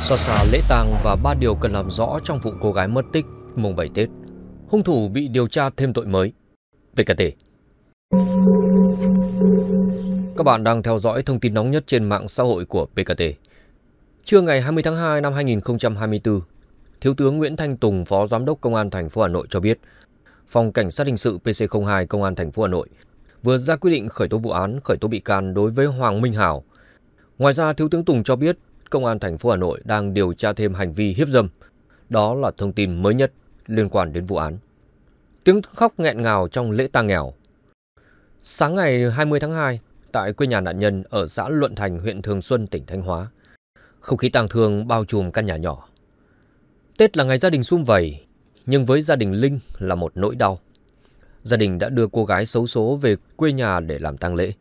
xa xa lễ tang và ba điều cần làm rõ trong vụ cô gái mất tích mùng 7 Tết. Hung thủ bị điều tra thêm tội mới. PKT. Các bạn đang theo dõi thông tin nóng nhất trên mạng xã hội của PKT. Trưa ngày 20 tháng 2 năm 2024, Thiếu tướng Nguyễn Thanh Tùng, Phó Giám đốc Công an thành phố Hà Nội cho biết, Phòng Cảnh sát hình sự PC02 Công an thành phố Hà Nội vừa ra quyết định khởi tố vụ án, khởi tố bị can đối với Hoàng Minh Hảo. Ngoài ra, Thiếu tướng Tùng cho biết Công an thành phố Hà Nội đang điều tra thêm hành vi hiếp dâm. Đó là thông tin mới nhất liên quan đến vụ án. Tiếng khóc nghẹn ngào trong lễ tang nghèo. Sáng ngày 20 tháng 2, tại quê nhà nạn nhân ở xã Luận Thành, huyện Thường Xuân, tỉnh Thanh Hóa, không khí tang thương bao trùm căn nhà nhỏ. Tết là ngày gia đình sum vầy, nhưng với gia đình Linh là một nỗi đau. Gia đình đã đưa cô gái xấu số về quê nhà để làm tang lễ.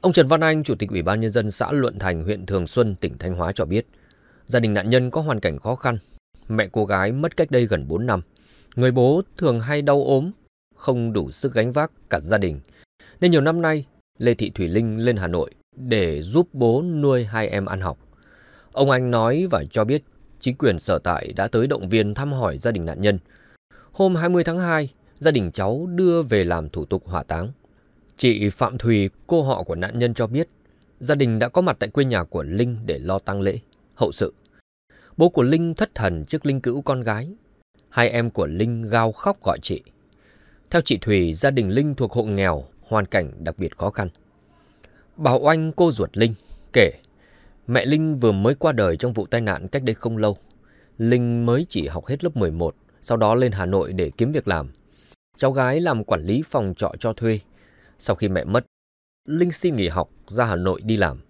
Ông Trần Văn Anh, Chủ tịch Ủy ban Nhân dân xã Luận Thành, huyện Thường Xuân, tỉnh Thanh Hóa cho biết, gia đình nạn nhân có hoàn cảnh khó khăn. Mẹ cô gái mất cách đây gần 4 năm. Người bố thường hay đau ốm, không đủ sức gánh vác cả gia đình. Nên nhiều năm nay, Lê Thị Thủy Linh lên Hà Nội để giúp bố nuôi hai em ăn học. Ông Anh nói và cho biết chính quyền sở tại đã tới động viên thăm hỏi gia đình nạn nhân. Hôm 20 tháng 2, gia đình cháu đưa về làm thủ tục hỏa táng. Chị Phạm Thùy, cô họ của nạn nhân cho biết, gia đình đã có mặt tại quê nhà của Linh để lo tang lễ, hậu sự. Bố của Linh thất thần trước linh cữu con gái. Hai em của Linh gào khóc gọi chị. Theo chị Thùy, gia đình Linh thuộc hộ nghèo, hoàn cảnh đặc biệt khó khăn. Bảo Oanh, cô ruột Linh, kể mẹ Linh vừa mới qua đời trong vụ tai nạn cách đây không lâu. Linh mới chỉ học hết lớp 11, sau đó lên Hà Nội để kiếm việc làm. Cháu gái làm quản lý phòng trọ cho thuê, sau khi mẹ mất, Linh xin nghỉ học ra Hà Nội đi làm.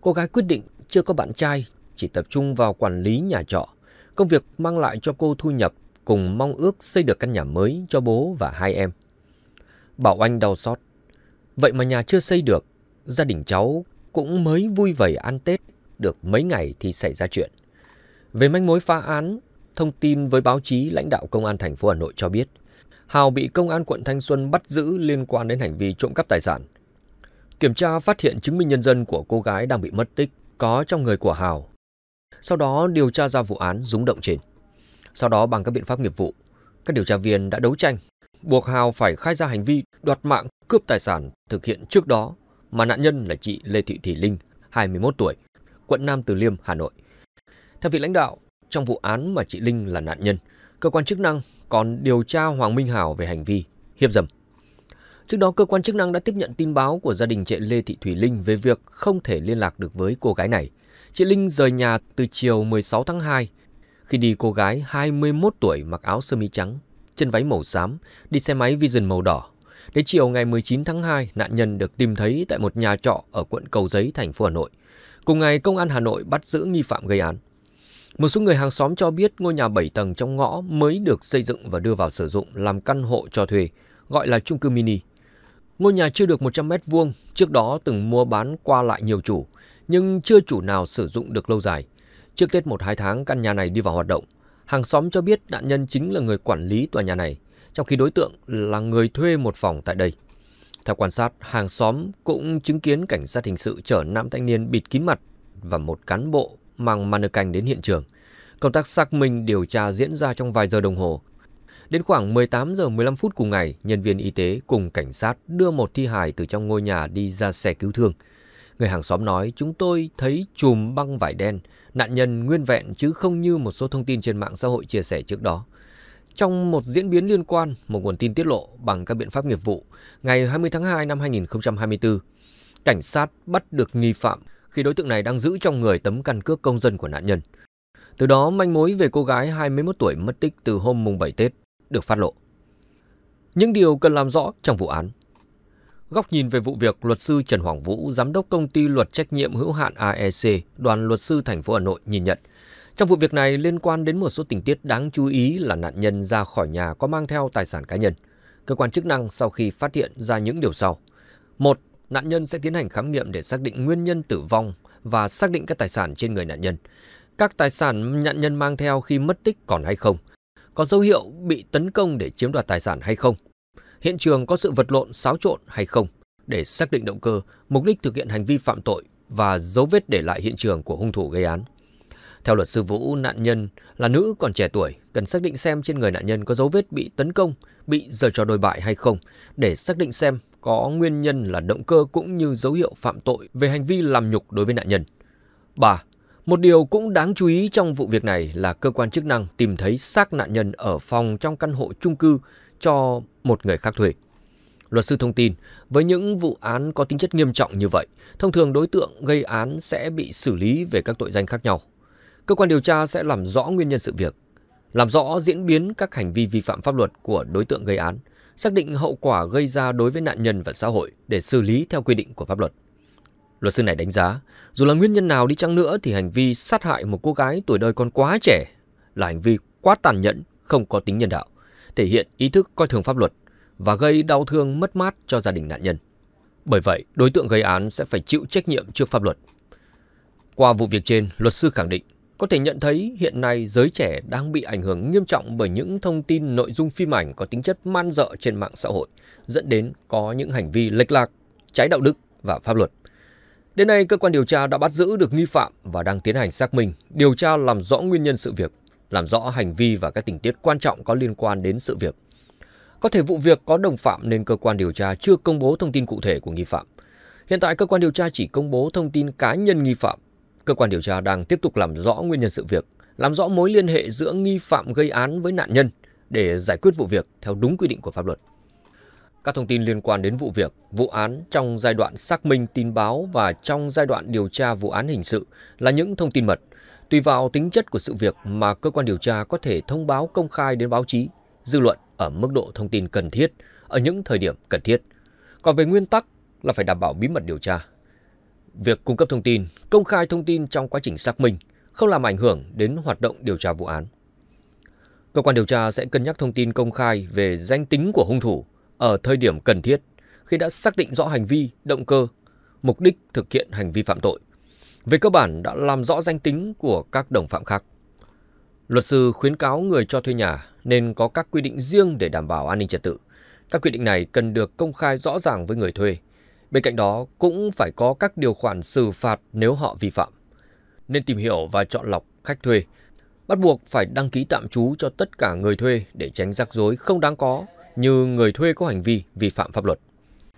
Cô gái quyết định chưa có bạn trai, chỉ tập trung vào quản lý nhà trọ. Công việc mang lại cho cô thu nhập cùng mong ước xây được căn nhà mới cho bố và hai em. Bảo Anh đau xót. Vậy mà nhà chưa xây được, gia đình cháu cũng mới vui vầy ăn Tết được mấy ngày thì xảy ra chuyện. Về manh mối phá án, thông tin với báo chí lãnh đạo công an thành phố Hà Nội cho biết, Hào bị công an quận Thanh Xuân bắt giữ liên quan đến hành vi trộm cắp tài sản. Kiểm tra phát hiện chứng minh nhân dân của cô gái đang bị mất tích có trong người của Hào. Sau đó điều tra ra vụ án rúng động trên. Sau đó bằng các biện pháp nghiệp vụ, các điều tra viên đã đấu tranh, buộc Hào phải khai ra hành vi đoạt mạng cướp tài sản thực hiện trước đó mà nạn nhân là chị Lê Thị Thị Linh, 21 tuổi, quận Nam Từ Liêm, Hà Nội. Theo vị lãnh đạo, trong vụ án mà chị Linh là nạn nhân, cơ quan chức năng còn điều tra Hoàng Minh Hảo về hành vi hiếp dâm. Trước đó, cơ quan chức năng đã tiếp nhận tin báo của gia đình chị Lê Thị Thủy Linh về việc không thể liên lạc được với cô gái này. Chị Linh rời nhà từ chiều 16 tháng 2. Khi đi cô gái 21 tuổi mặc áo sơ mi trắng, chân váy màu xám, đi xe máy Vision màu đỏ. Đến chiều ngày 19 tháng 2, nạn nhân được tìm thấy tại một nhà trọ ở quận Cầu Giấy, thành phố Hà Nội. Cùng ngày, Công an Hà Nội bắt giữ nghi phạm gây án. Một số người hàng xóm cho biết ngôi nhà 7 tầng trong ngõ mới được xây dựng và đưa vào sử dụng làm căn hộ cho thuê, gọi là chung cư mini. Ngôi nhà chưa được 100 mét vuông, trước đó từng mua bán qua lại nhiều chủ, nhưng chưa chủ nào sử dụng được lâu dài. Trước Tết 1-2 tháng, căn nhà này đi vào hoạt động. Hàng xóm cho biết nạn nhân chính là người quản lý tòa nhà này, trong khi đối tượng là người thuê một phòng tại đây. Theo quan sát, hàng xóm cũng chứng kiến cảnh sát hình sự chở nam thanh niên bịt kín mặt và một cán bộ mang mannequin đến hiện trường. Công tác xác minh điều tra diễn ra trong vài giờ đồng hồ. Đến khoảng 18 giờ 15 phút cùng ngày, nhân viên y tế cùng cảnh sát đưa một thi hài từ trong ngôi nhà đi ra xe cứu thương. Người hàng xóm nói, chúng tôi thấy chùm băng vải đen, nạn nhân nguyên vẹn chứ không như một số thông tin trên mạng xã hội chia sẻ trước đó. Trong một diễn biến liên quan, một nguồn tin tiết lộ bằng các biện pháp nghiệp vụ, ngày 20 tháng 2 năm 2024, cảnh sát bắt được nghi phạm khi đối tượng này đang giữ trong người tấm căn cước công dân của nạn nhân. Từ đó manh mối về cô gái 21 tuổi mất tích từ hôm mùng 7 Tết được phát lộ. Những điều cần làm rõ trong vụ án. Góc nhìn về vụ việc, luật sư Trần Hoàng Vũ, giám đốc công ty luật trách nhiệm hữu hạn AEC, đoàn luật sư thành phố Hà Nội nhìn nhận, trong vụ việc này liên quan đến một số tình tiết đáng chú ý là nạn nhân ra khỏi nhà có mang theo tài sản cá nhân. Cơ quan chức năng sau khi phát hiện ra những điều sau. Một, nạn nhân sẽ tiến hành khám nghiệm để xác định nguyên nhân tử vong và xác định các tài sản trên người nạn nhân. Các tài sản nạn nhân mang theo khi mất tích còn hay không? Có dấu hiệu bị tấn công để chiếm đoạt tài sản hay không? Hiện trường có sự vật lộn xáo trộn hay không? Để xác định động cơ, mục đích thực hiện hành vi phạm tội và dấu vết để lại hiện trường của hung thủ gây án. Theo luật sư Vũ, nạn nhân là nữ còn trẻ tuổi, cần xác định xem trên người nạn nhân có dấu vết bị tấn công, bị giở trò đồi bại hay không, để xác định xem có nguyên nhân là động cơ cũng như dấu hiệu phạm tội về hành vi làm nhục đối với nạn nhân. 3. Một điều cũng đáng chú ý trong vụ việc này là cơ quan chức năng tìm thấy xác nạn nhân ở phòng trong căn hộ chung cư cho một người khác thuê. Luật sư thông tin, với những vụ án có tính chất nghiêm trọng như vậy, thông thường đối tượng gây án sẽ bị xử lý về các tội danh khác nhau. Cơ quan điều tra sẽ làm rõ nguyên nhân sự việc, làm rõ diễn biến các hành vi vi phạm pháp luật của đối tượng gây án, xác định hậu quả gây ra đối với nạn nhân và xã hội để xử lý theo quy định của pháp luật. Luật sư này đánh giá, dù là nguyên nhân nào đi chăng nữa thì hành vi sát hại một cô gái tuổi đời còn quá trẻ là hành vi quá tàn nhẫn, không có tính nhân đạo, thể hiện ý thức coi thường pháp luật và gây đau thương mất mát cho gia đình nạn nhân. Bởi vậy, đối tượng gây án sẽ phải chịu trách nhiệm trước pháp luật. Qua vụ việc trên, luật sư khẳng định có thể nhận thấy hiện nay giới trẻ đang bị ảnh hưởng nghiêm trọng bởi những thông tin nội dung phim ảnh có tính chất man dợ trên mạng xã hội, dẫn đến có những hành vi lệch lạc, trái đạo đức và pháp luật. Đến nay, cơ quan điều tra đã bắt giữ được nghi phạm và đang tiến hành xác minh, điều tra làm rõ nguyên nhân sự việc, làm rõ hành vi và các tình tiết quan trọng có liên quan đến sự việc. Có thể vụ việc có đồng phạm nên cơ quan điều tra chưa công bố thông tin cụ thể của nghi phạm. Hiện tại cơ quan điều tra chỉ công bố thông tin cá nhân nghi phạm. Cơ quan điều tra đang tiếp tục làm rõ nguyên nhân sự việc, làm rõ mối liên hệ giữa nghi phạm gây án với nạn nhân để giải quyết vụ việc theo đúng quy định của pháp luật. Các thông tin liên quan đến vụ việc, vụ án trong giai đoạn xác minh tin báo và trong giai đoạn điều tra vụ án hình sự là những thông tin mật. Tùy vào tính chất của sự việc mà cơ quan điều tra có thể thông báo công khai đến báo chí, dư luận ở mức độ thông tin cần thiết, ở những thời điểm cần thiết. Còn về nguyên tắc là phải đảm bảo bí mật điều tra. Việc cung cấp thông tin, công khai thông tin trong quá trình xác minh không làm ảnh hưởng đến hoạt động điều tra vụ án. Cơ quan điều tra sẽ cân nhắc thông tin công khai về danh tính của hung thủ ở thời điểm cần thiết khi đã xác định rõ hành vi, động cơ, mục đích thực hiện hành vi phạm tội. Về cơ bản đã làm rõ danh tính của các đồng phạm khác. Luật sư khuyến cáo người cho thuê nhà nên có các quy định riêng để đảm bảo an ninh trật tự. Các quy định này cần được công khai rõ ràng với người thuê. Bên cạnh đó cũng phải có các điều khoản xử phạt nếu họ vi phạm. Nên tìm hiểu và chọn lọc khách thuê. Bắt buộc phải đăng ký tạm trú cho tất cả người thuê để tránh rắc rối không đáng có như người thuê có hành vi vi phạm pháp luật.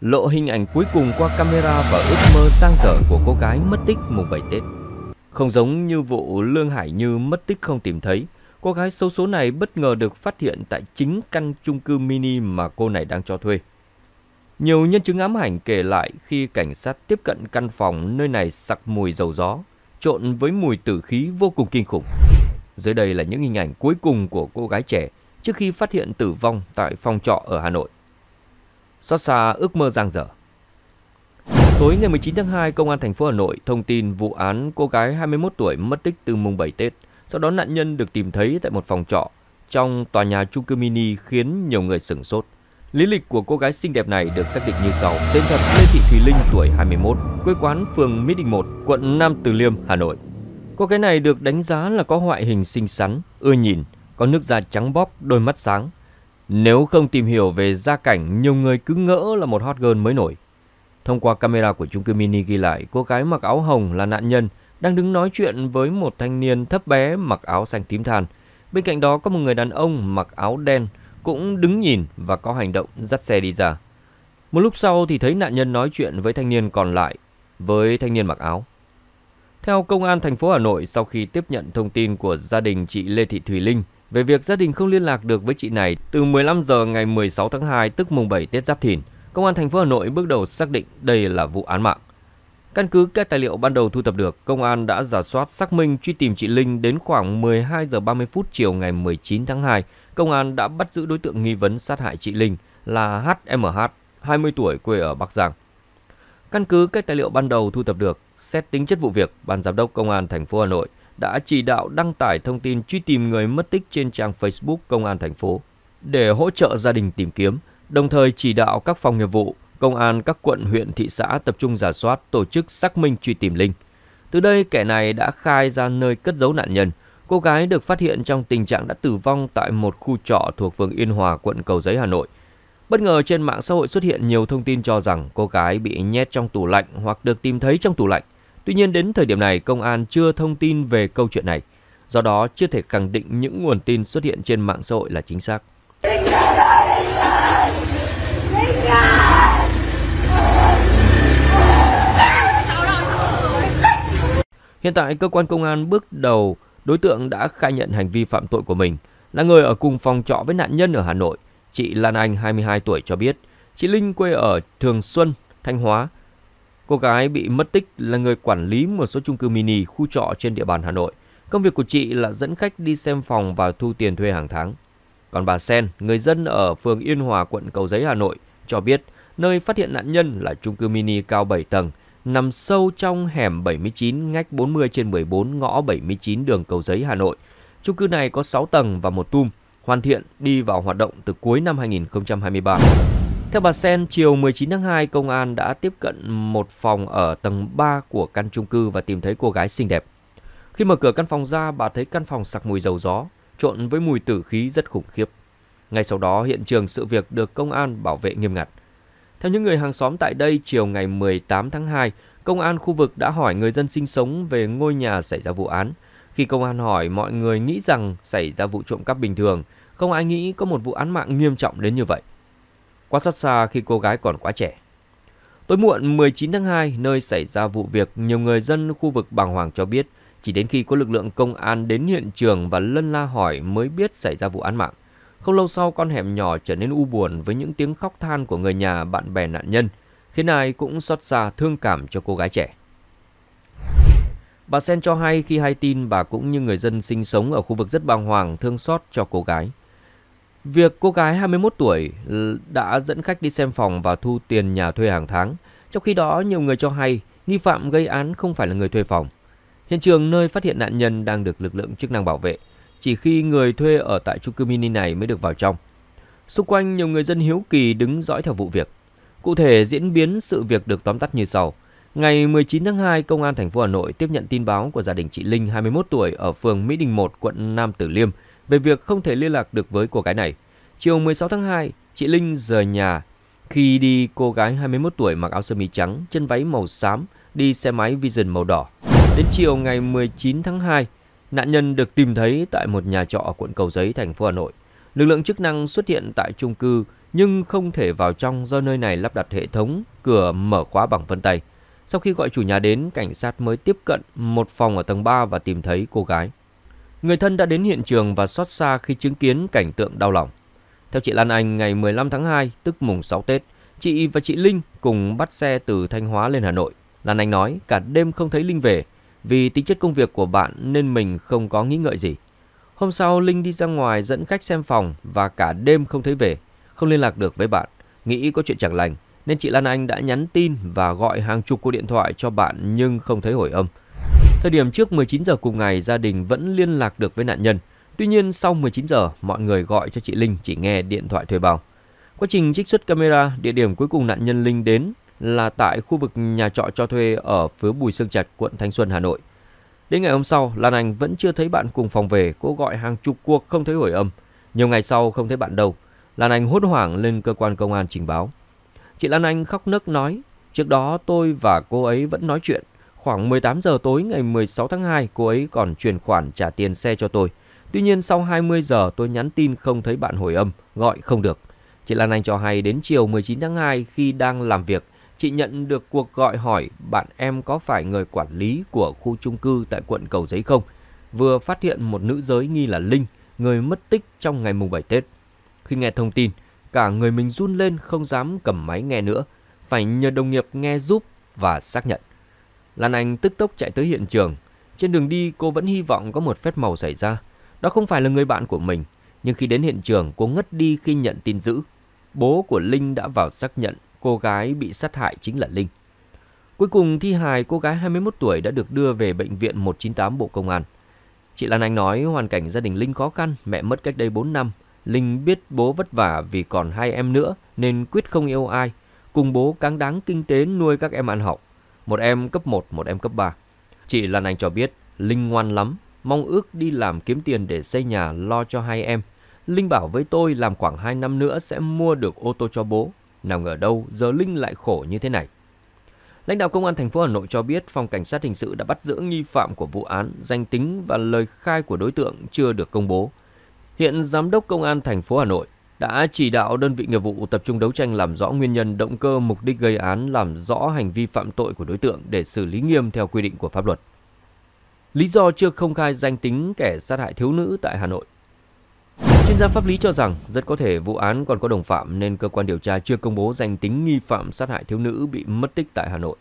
Lộ hình ảnh cuối cùng qua camera và ước mơ sang dở của cô gái mất tích mùng 7 Tết. Không giống như vụ Lương Hải Như mất tích không tìm thấy, cô gái xấu số này bất ngờ được phát hiện tại chính căn chung cư mini mà cô này đang cho thuê. Nhiều nhân chứng ám ảnh kể lại khi cảnh sát tiếp cận căn phòng nơi này sặc mùi dầu gió, trộn với mùi tử khí vô cùng kinh khủng. Dưới đây là những hình ảnh cuối cùng của cô gái trẻ trước khi phát hiện tử vong tại phòng trọ ở Hà Nội. Xót xa ước mơ giang dở. Tối ngày 19 tháng 2, Công an thành phố Hà Nội thông tin vụ án cô gái 21 tuổi mất tích từ mùng 7 Tết. Sau đó nạn nhân được tìm thấy tại một phòng trọ trong tòa nhà chung cư mini khiến nhiều người sửng sốt. Lý lịch của cô gái xinh đẹp này được xác định như sau. Tên thật Lê Thị Thùy Linh, tuổi 21, quê quán phường Mỹ Đình 1, quận Nam Từ Liêm, Hà Nội. Cô gái này được đánh giá là có ngoại hình xinh xắn, ưa nhìn, có nước da trắng bóc, đôi mắt sáng. Nếu không tìm hiểu về gia cảnh, nhiều người cứ ngỡ là một hot girl mới nổi. Thông qua camera của chung cư mini ghi lại, cô gái mặc áo hồng là nạn nhân đang đứng nói chuyện với một thanh niên thấp bé mặc áo xanh tím than. Bên cạnh đó có một người đàn ông mặc áo đen cũng đứng nhìn và có hành động dắt xe đi ra. Một lúc sau thì thấy nạn nhân nói chuyện với thanh niên còn lại, với thanh niên mặc áo. Theo Công an thành phố Hà Nội, sau khi tiếp nhận thông tin của gia đình chị Lê Thị Thùy Linh về việc gia đình không liên lạc được với chị này từ 15 giờ ngày 16 tháng 2 tức mùng 7 Tết Giáp Thìn, Công an thành phố Hà Nội bước đầu xác định đây là vụ án mạng. Căn cứ các tài liệu ban đầu thu thập được, công an đã giả soát xác minh truy tìm chị Linh đến khoảng 12 giờ 30 phút chiều ngày 19 tháng 2. Công an đã bắt giữ đối tượng nghi vấn sát hại chị Linh là HMH, 20 tuổi quê ở Bắc Giang. Căn cứ các tài liệu ban đầu thu thập được, xét tính chất vụ việc, ban giám đốc công an thành phố Hà Nội đã chỉ đạo đăng tải thông tin truy tìm người mất tích trên trang Facebook công an thành phố để hỗ trợ gia đình tìm kiếm, đồng thời chỉ đạo các phòng nghiệp vụ, công an các quận, huyện, thị xã tập trung giả soát, tổ chức xác minh truy tìm Linh. Từ đây kẻ này đã khai ra nơi cất giấu nạn nhân. Cô gái được phát hiện trong tình trạng đã tử vong tại một khu trọ thuộc phường Yên Hòa, quận Cầu Giấy, Hà Nội. Bất ngờ trên mạng xã hội xuất hiện nhiều thông tin cho rằng cô gái bị nhét trong tủ lạnh hoặc được tìm thấy trong tủ lạnh. Tuy nhiên đến thời điểm này, công an chưa thông tin về câu chuyện này. do đó chưa thể khẳng định những nguồn tin xuất hiện trên mạng xã hội là chính xác. Hiện tại, cơ quan công an bước đầu đối tượng đã khai nhận hành vi phạm tội của mình. Là người ở cùng phòng trọ với nạn nhân ở Hà Nội, chị Lan Anh 22 tuổi cho biết, chị Linh quê ở Thường Xuân, Thanh Hóa. Cô gái bị mất tích là người quản lý một số chung cư mini khu trọ trên địa bàn Hà Nội. Công việc của chị là dẫn khách đi xem phòng và thu tiền thuê hàng tháng. Còn bà Sen, người dân ở phường Yên Hòa, quận Cầu Giấy, Hà Nội, cho biết nơi phát hiện nạn nhân là chung cư mini cao 7 tầng, nằm sâu trong hẻm 79 ngách 40 trên 14 ngõ 79 đường Cầu Giấy, Hà Nội. Chung cư này có 6 tầng và một tum, hoàn thiện đi vào hoạt động từ cuối năm 2023. Theo bà Sen, chiều 19 tháng 2, công an đã tiếp cận một phòng ở tầng 3 của căn chung cư và tìm thấy cô gái xinh đẹp. Khi mở cửa căn phòng ra, bà thấy căn phòng sặc mùi dầu gió, trộn với mùi tử khí rất khủng khiếp. Ngay sau đó, hiện trường sự việc được công an bảo vệ nghiêm ngặt. Theo những người hàng xóm tại đây, chiều ngày 18 tháng 2, công an khu vực đã hỏi người dân sinh sống về ngôi nhà xảy ra vụ án. Khi công an hỏi, mọi người nghĩ rằng xảy ra vụ trộm cắp bình thường, không ai nghĩ có một vụ án mạng nghiêm trọng đến như vậy. Quan sát xa khi cô gái còn quá trẻ. Tối muộn 19 tháng 2, nơi xảy ra vụ việc, nhiều người dân khu vực bàng hoàng cho biết chỉ đến khi có lực lượng công an đến hiện trường và lân la hỏi mới biết xảy ra vụ án mạng. Không lâu sau, con hẻm nhỏ trở nên u buồn với những tiếng khóc than của người nhà, bạn bè nạn nhân, khiến ai cũng xót xa thương cảm cho cô gái trẻ. Bà Sen cho hay khi hay tin bà cũng như người dân sinh sống ở khu vực rất bàng hoàng thương xót cho cô gái. Việc cô gái 21 tuổi đã dẫn khách đi xem phòng và thu tiền nhà thuê hàng tháng. Trong khi đó, nhiều người cho hay nghi phạm gây án không phải là người thuê phòng. Hiện trường nơi phát hiện nạn nhân đang được lực lượng chức năng bảo vệ. Chỉ khi người thuê ở tại chung cư mini này mới được vào trong. Xung quanh nhiều người dân hiếu kỳ đứng dõi theo vụ việc. Cụ thể diễn biến sự việc được tóm tắt như sau. Ngày 19 tháng 2, Công an thành phố Hà Nội tiếp nhận tin báo của gia đình chị Linh 21 tuổi ở phường Mỹ Đình 1, quận Nam Tử Liêm về việc không thể liên lạc được với cô gái này. Chiều 16 tháng 2, chị Linh rời nhà khi đi cô gái 21 tuổi mặc áo sơ mi trắng, chân váy màu xám, đi xe máy Vision màu đỏ. Đến chiều ngày 19 tháng 2, nạn nhân được tìm thấy tại một nhà trọ ở quận Cầu Giấy, thành phố Hà Nội. Lực lượng chức năng xuất hiện tại chung cư nhưng không thể vào trong do nơi này lắp đặt hệ thống cửa mở khóa bằng vân tay. Sau khi gọi chủ nhà đến, cảnh sát mới tiếp cận một phòng ở tầng 3 và tìm thấy cô gái. Người thân đã đến hiện trường và xót xa khi chứng kiến cảnh tượng đau lòng. Theo chị Lan Anh, ngày 15 tháng 2, tức mùng 6 Tết, chị và chị Linh cùng bắt xe từ Thanh Hóa lên Hà Nội. Lan Anh nói cả đêm không thấy Linh về, vì tính chất công việc của bạn nên mình không có nghĩ ngợi gì. Hôm sau, Linh đi ra ngoài dẫn khách xem phòng và cả đêm không thấy về, không liên lạc được với bạn, nghĩ có chuyện chẳng lành, nên chị Lan Anh đã nhắn tin và gọi hàng chục cuộc điện thoại cho bạn nhưng không thấy hồi âm. Thời điểm trước 19 giờ cùng ngày, gia đình vẫn liên lạc được với nạn nhân. Tuy nhiên, sau 19 giờ, mọi người gọi cho chị Linh chỉ nghe điện thoại thuê bao. Quá trình trích xuất camera, địa điểm cuối cùng nạn nhân Linh đến là tại khu vực nhà trọ cho thuê ở phía Bùi Sương Trạch, quận Thanh Xuân, Hà Nội. Đến ngày hôm sau, Lan Anh vẫn chưa thấy bạn cùng phòng về, cô gọi hàng chục cuộc không thấy hồi âm. Nhiều ngày sau không thấy bạn đâu, Lan Anh hốt hoảng lên cơ quan công an trình báo. Chị Lan Anh khóc nức nói, trước đó tôi và cô ấy vẫn nói chuyện. Khoảng 18 giờ tối ngày 16 tháng 2, cô ấy còn chuyển khoản trả tiền xe cho tôi. Tuy nhiên sau 20 giờ tôi nhắn tin không thấy bạn hồi âm, gọi không được. Chị Lan Anh cho hay đến chiều 19 tháng 2 khi đang làm việc, chị nhận được cuộc gọi hỏi bạn em có phải người quản lý của khu chung cư tại quận Cầu Giấy không? Vừa phát hiện một nữ giới nghi là Linh, người mất tích trong ngày mùng 7 Tết. Khi nghe thông tin, cả người mình run lên không dám cầm máy nghe nữa, phải nhờ đồng nghiệp nghe giúp và xác nhận. Lan Anh tức tốc chạy tới hiện trường. Trên đường đi cô vẫn hy vọng có một phép màu xảy ra. Đó không phải là người bạn của mình, nhưng khi đến hiện trường cô ngất đi khi nhận tin dữ. Bố của Linh đã vào xác nhận cô gái bị sát hại chính là Linh. Cuối cùng thi hài cô gái 21 tuổi đã được đưa về bệnh viện 198 Bộ Công an. Chị Lan Anh nói hoàn cảnh gia đình Linh khó khăn, mẹ mất cách đây 4 năm. Linh biết bố vất vả vì còn hai em nữa nên quyết không yêu ai. Cùng bố cáng đáng kinh tế nuôi các em ăn học. Một em cấp 1, một em cấp 3. Chị Lan Anh cho biết Linh ngoan lắm, mong ước đi làm kiếm tiền để xây nhà lo cho hai em. Linh bảo với tôi làm khoảng 2 năm nữa sẽ mua được ô tô cho bố. Nào ngờ đâu giờ Linh lại khổ như thế này. Lãnh đạo Công an thành phố Hà Nội cho biết phòng cảnh sát hình sự đã bắt giữ nghi phạm của vụ án, danh tính và lời khai của đối tượng chưa được công bố. Hiện giám đốc Công an thành phố Hà Nội đã chỉ đạo đơn vị nghiệp vụ tập trung đấu tranh làm rõ nguyên nhân, động cơ, mục đích gây án, làm rõ hành vi phạm tội của đối tượng để xử lý nghiêm theo quy định của pháp luật. Lý do chưa công khai danh tính kẻ sát hại thiếu nữ tại Hà Nội. Chuyên gia pháp lý cho rằng rất có thể vụ án còn có đồng phạm nên cơ quan điều tra chưa công bố danh tính nghi phạm sát hại thiếu nữ bị mất tích tại Hà Nội.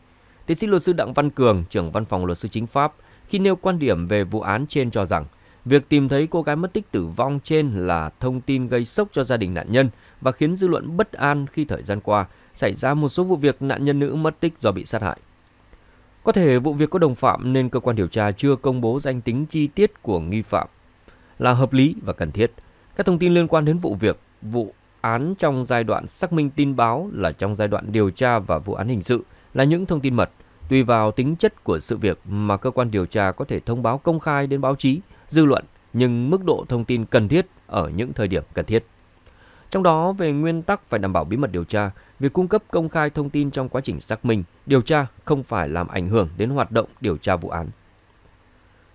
Tiến sĩ luật sư Đặng Văn Cường, trưởng văn phòng luật sư chính pháp, khi nêu quan điểm về vụ án trên cho rằng việc tìm thấy cô gái mất tích tử vong trên là thông tin gây sốc cho gia đình nạn nhân và khiến dư luận bất an khi thời gian qua xảy ra một số vụ việc nạn nhân nữ mất tích do bị sát hại. Có thể vụ việc có đồng phạm nên cơ quan điều tra chưa công bố danh tính chi tiết của nghi phạm là hợp lý và cần thiết. Các thông tin liên quan đến vụ việc, vụ án trong giai đoạn xác minh tin báo là trong giai đoạn điều tra và vụ án hình sự là những thông tin mật. Tùy vào tính chất của sự việc mà cơ quan điều tra có thể thông báo công khai đến báo chí, dư luận, nhưng mức độ thông tin cần thiết ở những thời điểm cần thiết. Trong đó, về nguyên tắc phải đảm bảo bí mật điều tra, việc cung cấp công khai thông tin trong quá trình xác minh, điều tra không phải làm ảnh hưởng đến hoạt động điều tra vụ án.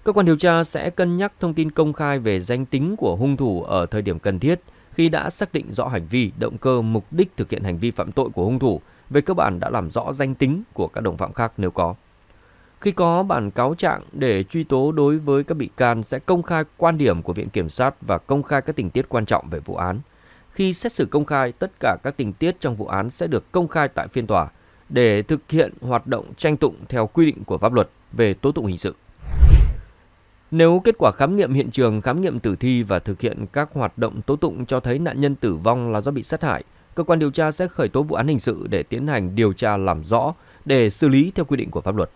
Cơ quan điều tra sẽ cân nhắc thông tin công khai về danh tính của hung thủ ở thời điểm cần thiết khi đã xác định rõ hành vi, động cơ, mục đích thực hiện hành vi phạm tội của hung thủ, về cơ bản đã làm rõ danh tính của các đồng phạm khác nếu có. Khi có bản cáo trạng để truy tố đối với các bị can sẽ công khai quan điểm của Viện Kiểm sát và công khai các tình tiết quan trọng về vụ án. Khi xét xử công khai, tất cả các tình tiết trong vụ án sẽ được công khai tại phiên tòa để thực hiện hoạt động tranh tụng theo quy định của pháp luật về tố tụng hình sự. Nếu kết quả khám nghiệm hiện trường, khám nghiệm tử thi và thực hiện các hoạt động tố tụng cho thấy nạn nhân tử vong là do bị sát hại, cơ quan điều tra sẽ khởi tố vụ án hình sự để tiến hành điều tra làm rõ để xử lý theo quy định của pháp luật.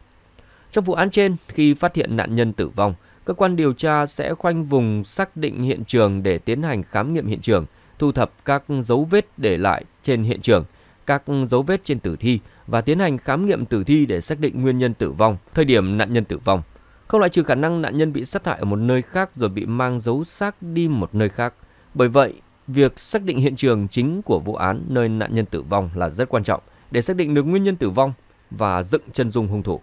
Trong vụ án trên, khi phát hiện nạn nhân tử vong, cơ quan điều tra sẽ khoanh vùng xác định hiện trường để tiến hành khám nghiệm hiện trường, thu thập các dấu vết để lại trên hiện trường, các dấu vết trên tử thi và tiến hành khám nghiệm tử thi để xác định nguyên nhân tử vong, thời điểm nạn nhân tử vong. Không loại trừ khả năng nạn nhân bị sát hại ở một nơi khác rồi bị mang dấu xác đi một nơi khác. Bởi vậy, việc xác định hiện trường chính của vụ án nơi nạn nhân tử vong là rất quan trọng để xác định được nguyên nhân tử vong và dựng chân dung hung thủ.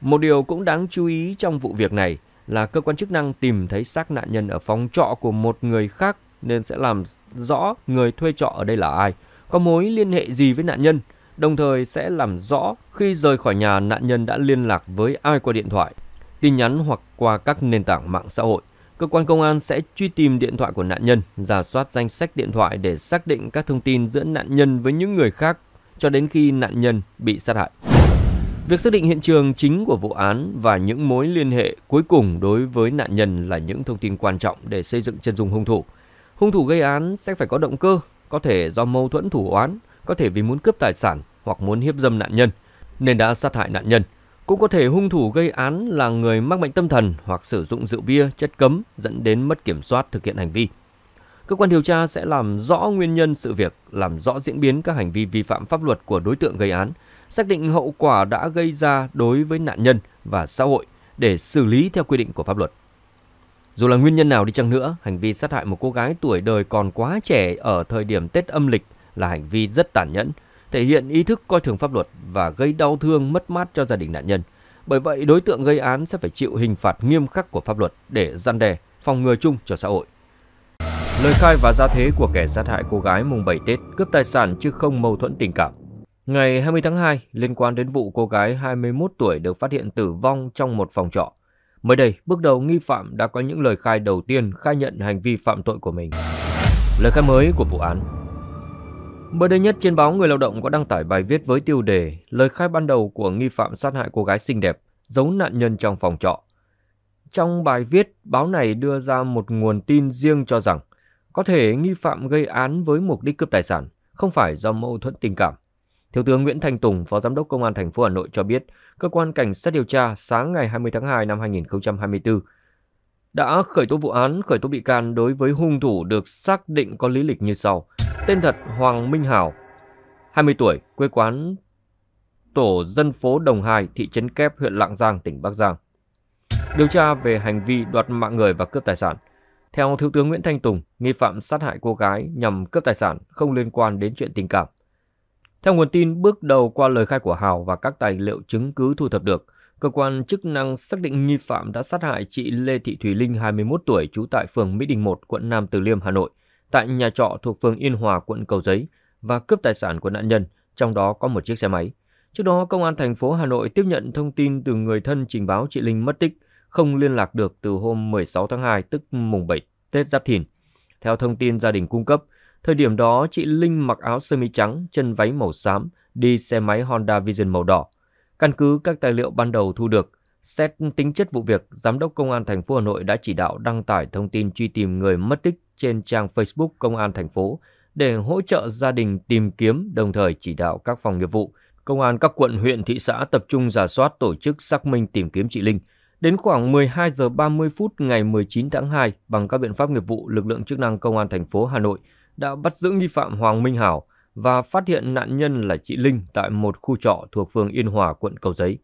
Một điều cũng đáng chú ý trong vụ việc này là cơ quan chức năng tìm thấy xác nạn nhân ở phòng trọ của một người khác nên sẽ làm rõ người thuê trọ ở đây là ai, có mối liên hệ gì với nạn nhân, đồng thời sẽ làm rõ khi rời khỏi nhà nạn nhân đã liên lạc với ai qua điện thoại, tin nhắn hoặc qua các nền tảng mạng xã hội. Cơ quan công an sẽ truy tìm điện thoại của nạn nhân, giả soát danh sách điện thoại để xác định các thông tin giữa nạn nhân với những người khác cho đến khi nạn nhân bị sát hại. Việc xác định hiện trường chính của vụ án và những mối liên hệ cuối cùng đối với nạn nhân là những thông tin quan trọng để xây dựng chân dung hung thủ. Hung thủ gây án sẽ phải có động cơ, có thể do mâu thuẫn thủ oán, có thể vì muốn cướp tài sản hoặc muốn hiếp dâm nạn nhân nên đã sát hại nạn nhân. Cũng có thể hung thủ gây án là người mắc bệnh tâm thần hoặc sử dụng rượu bia, chất cấm dẫn đến mất kiểm soát thực hiện hành vi. Cơ quan điều tra sẽ làm rõ nguyên nhân sự việc, làm rõ diễn biến các hành vi vi phạm pháp luật của đối tượng gây án, xác định hậu quả đã gây ra đối với nạn nhân và xã hội để xử lý theo quy định của pháp luật. Dù là nguyên nhân nào đi chăng nữa, hành vi sát hại một cô gái tuổi đời còn quá trẻ ở thời điểm Tết âm lịch là hành vi rất tàn nhẫn, thể hiện ý thức coi thường pháp luật và gây đau thương mất mát cho gia đình nạn nhân. Bởi vậy, đối tượng gây án sẽ phải chịu hình phạt nghiêm khắc của pháp luật để gian đe, phòng ngừa chung cho xã hội. Lời khai và gia thế của kẻ sát hại cô gái mùng 7 Tết cướp tài sản chứ không mâu thuẫn tình cảm. Ngày 20 tháng 2, liên quan đến vụ cô gái 21 tuổi được phát hiện tử vong trong một phòng trọ. Mới đây, bước đầu nghi phạm đã có những lời khai đầu tiên khai nhận hành vi phạm tội của mình. Lời khai mới của vụ án Mới đây nhất trên báo Người Lao động có đăng tải bài viết với tiêu đề Lời khai ban đầu của nghi phạm sát hại cô gái xinh đẹp, giấu nạn nhân trong phòng trọ. Trong bài viết, báo này đưa ra một nguồn tin riêng cho rằng có thể nghi phạm gây án với mục đích cướp tài sản, không phải do mâu thuẫn tình cảm. Thiếu tướng Nguyễn Thành Tùng, Phó Giám đốc Công an thành phố Hà Nội cho biết, cơ quan cảnh sát điều tra sáng ngày 20 tháng 2 năm 2024 đã khởi tố vụ án, khởi tố bị can đối với hung thủ được xác định có lý lịch như sau. Tên thật Hoàng Minh Hảo, 20 tuổi, quê quán tổ dân phố Đồng Hai, thị trấn Kép, huyện Lạng Giang, tỉnh Bắc Giang. Điều tra về hành vi đoạt mạng người và cướp tài sản. Theo Thiếu tướng Nguyễn Thanh Tùng, nghi phạm sát hại cô gái nhằm cướp tài sản không liên quan đến chuyện tình cảm. Theo nguồn tin bước đầu qua lời khai của Hào và các tài liệu chứng cứ thu thập được, cơ quan chức năng xác định nghi phạm đã sát hại chị Lê Thị Thùy Linh 21 tuổi trú tại phường Mỹ Đình 1, quận Nam Từ Liêm, Hà Nội, tại nhà trọ thuộc phường Yên Hòa, quận Cầu Giấy và cướp tài sản của nạn nhân, trong đó có một chiếc xe máy. Trước đó, Công an thành phố Hà Nội tiếp nhận thông tin từ người thân trình báo chị Linh mất tích, không liên lạc được từ hôm 16 tháng 2 tức mùng 7 Tết Giáp Thìn. Theo thông tin gia đình cung cấp, thời điểm đó chị Linh mặc áo sơ mi trắng, chân váy màu xám, đi xe máy Honda Vision màu đỏ. Căn cứ các tài liệu ban đầu thu được, xét tính chất vụ việc, Giám đốc Công an thành phố Hà Nội đã chỉ đạo đăng tải thông tin truy tìm người mất tích trên trang Facebook Công an thành phố để hỗ trợ gia đình tìm kiếm, đồng thời chỉ đạo các phòng nghiệp vụ, công an các quận, huyện, thị xã tập trung giả soát tổ chức xác minh tìm kiếm chị Linh. Đến khoảng 12 giờ 30 phút ngày 19 tháng 2, bằng các biện pháp nghiệp vụ, lực lượng chức năng công an thành phố Hà Nội đã bắt giữ nghi phạm Hoàng Minh Hảo và phát hiện nạn nhân là chị Linh tại một khu trọ thuộc phường Yên Hòa, quận Cầu Giấy.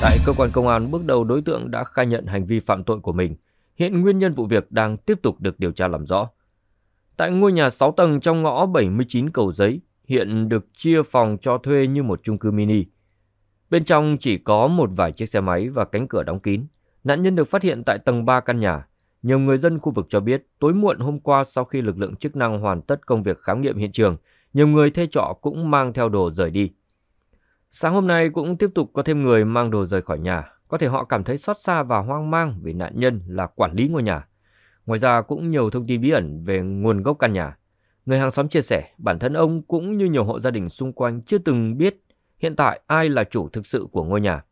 Tại cơ quan công an, bước đầu đối tượng đã khai nhận hành vi phạm tội của mình. Hiện nguyên nhân vụ việc đang tiếp tục được điều tra làm rõ. Tại ngôi nhà 6 tầng trong ngõ 79 Cầu Giấy, hiện được chia phòng cho thuê như một chung cư mini. Bên trong chỉ có một vài chiếc xe máy và cánh cửa đóng kín. Nạn nhân được phát hiện tại tầng 3 căn nhà. Nhiều người dân khu vực cho biết tối muộn hôm qua sau khi lực lượng chức năng hoàn tất công việc khám nghiệm hiện trường, nhiều người thuê trọ cũng mang theo đồ rời đi. Sáng hôm nay cũng tiếp tục có thêm người mang đồ rời khỏi nhà. Có thể họ cảm thấy xót xa và hoang mang vì nạn nhân là quản lý ngôi nhà. Ngoài ra cũng nhiều thông tin bí ẩn về nguồn gốc căn nhà. Người hàng xóm chia sẻ, bản thân ông cũng như nhiều hộ gia đình xung quanh chưa từng biết hiện tại ai là chủ thực sự của ngôi nhà.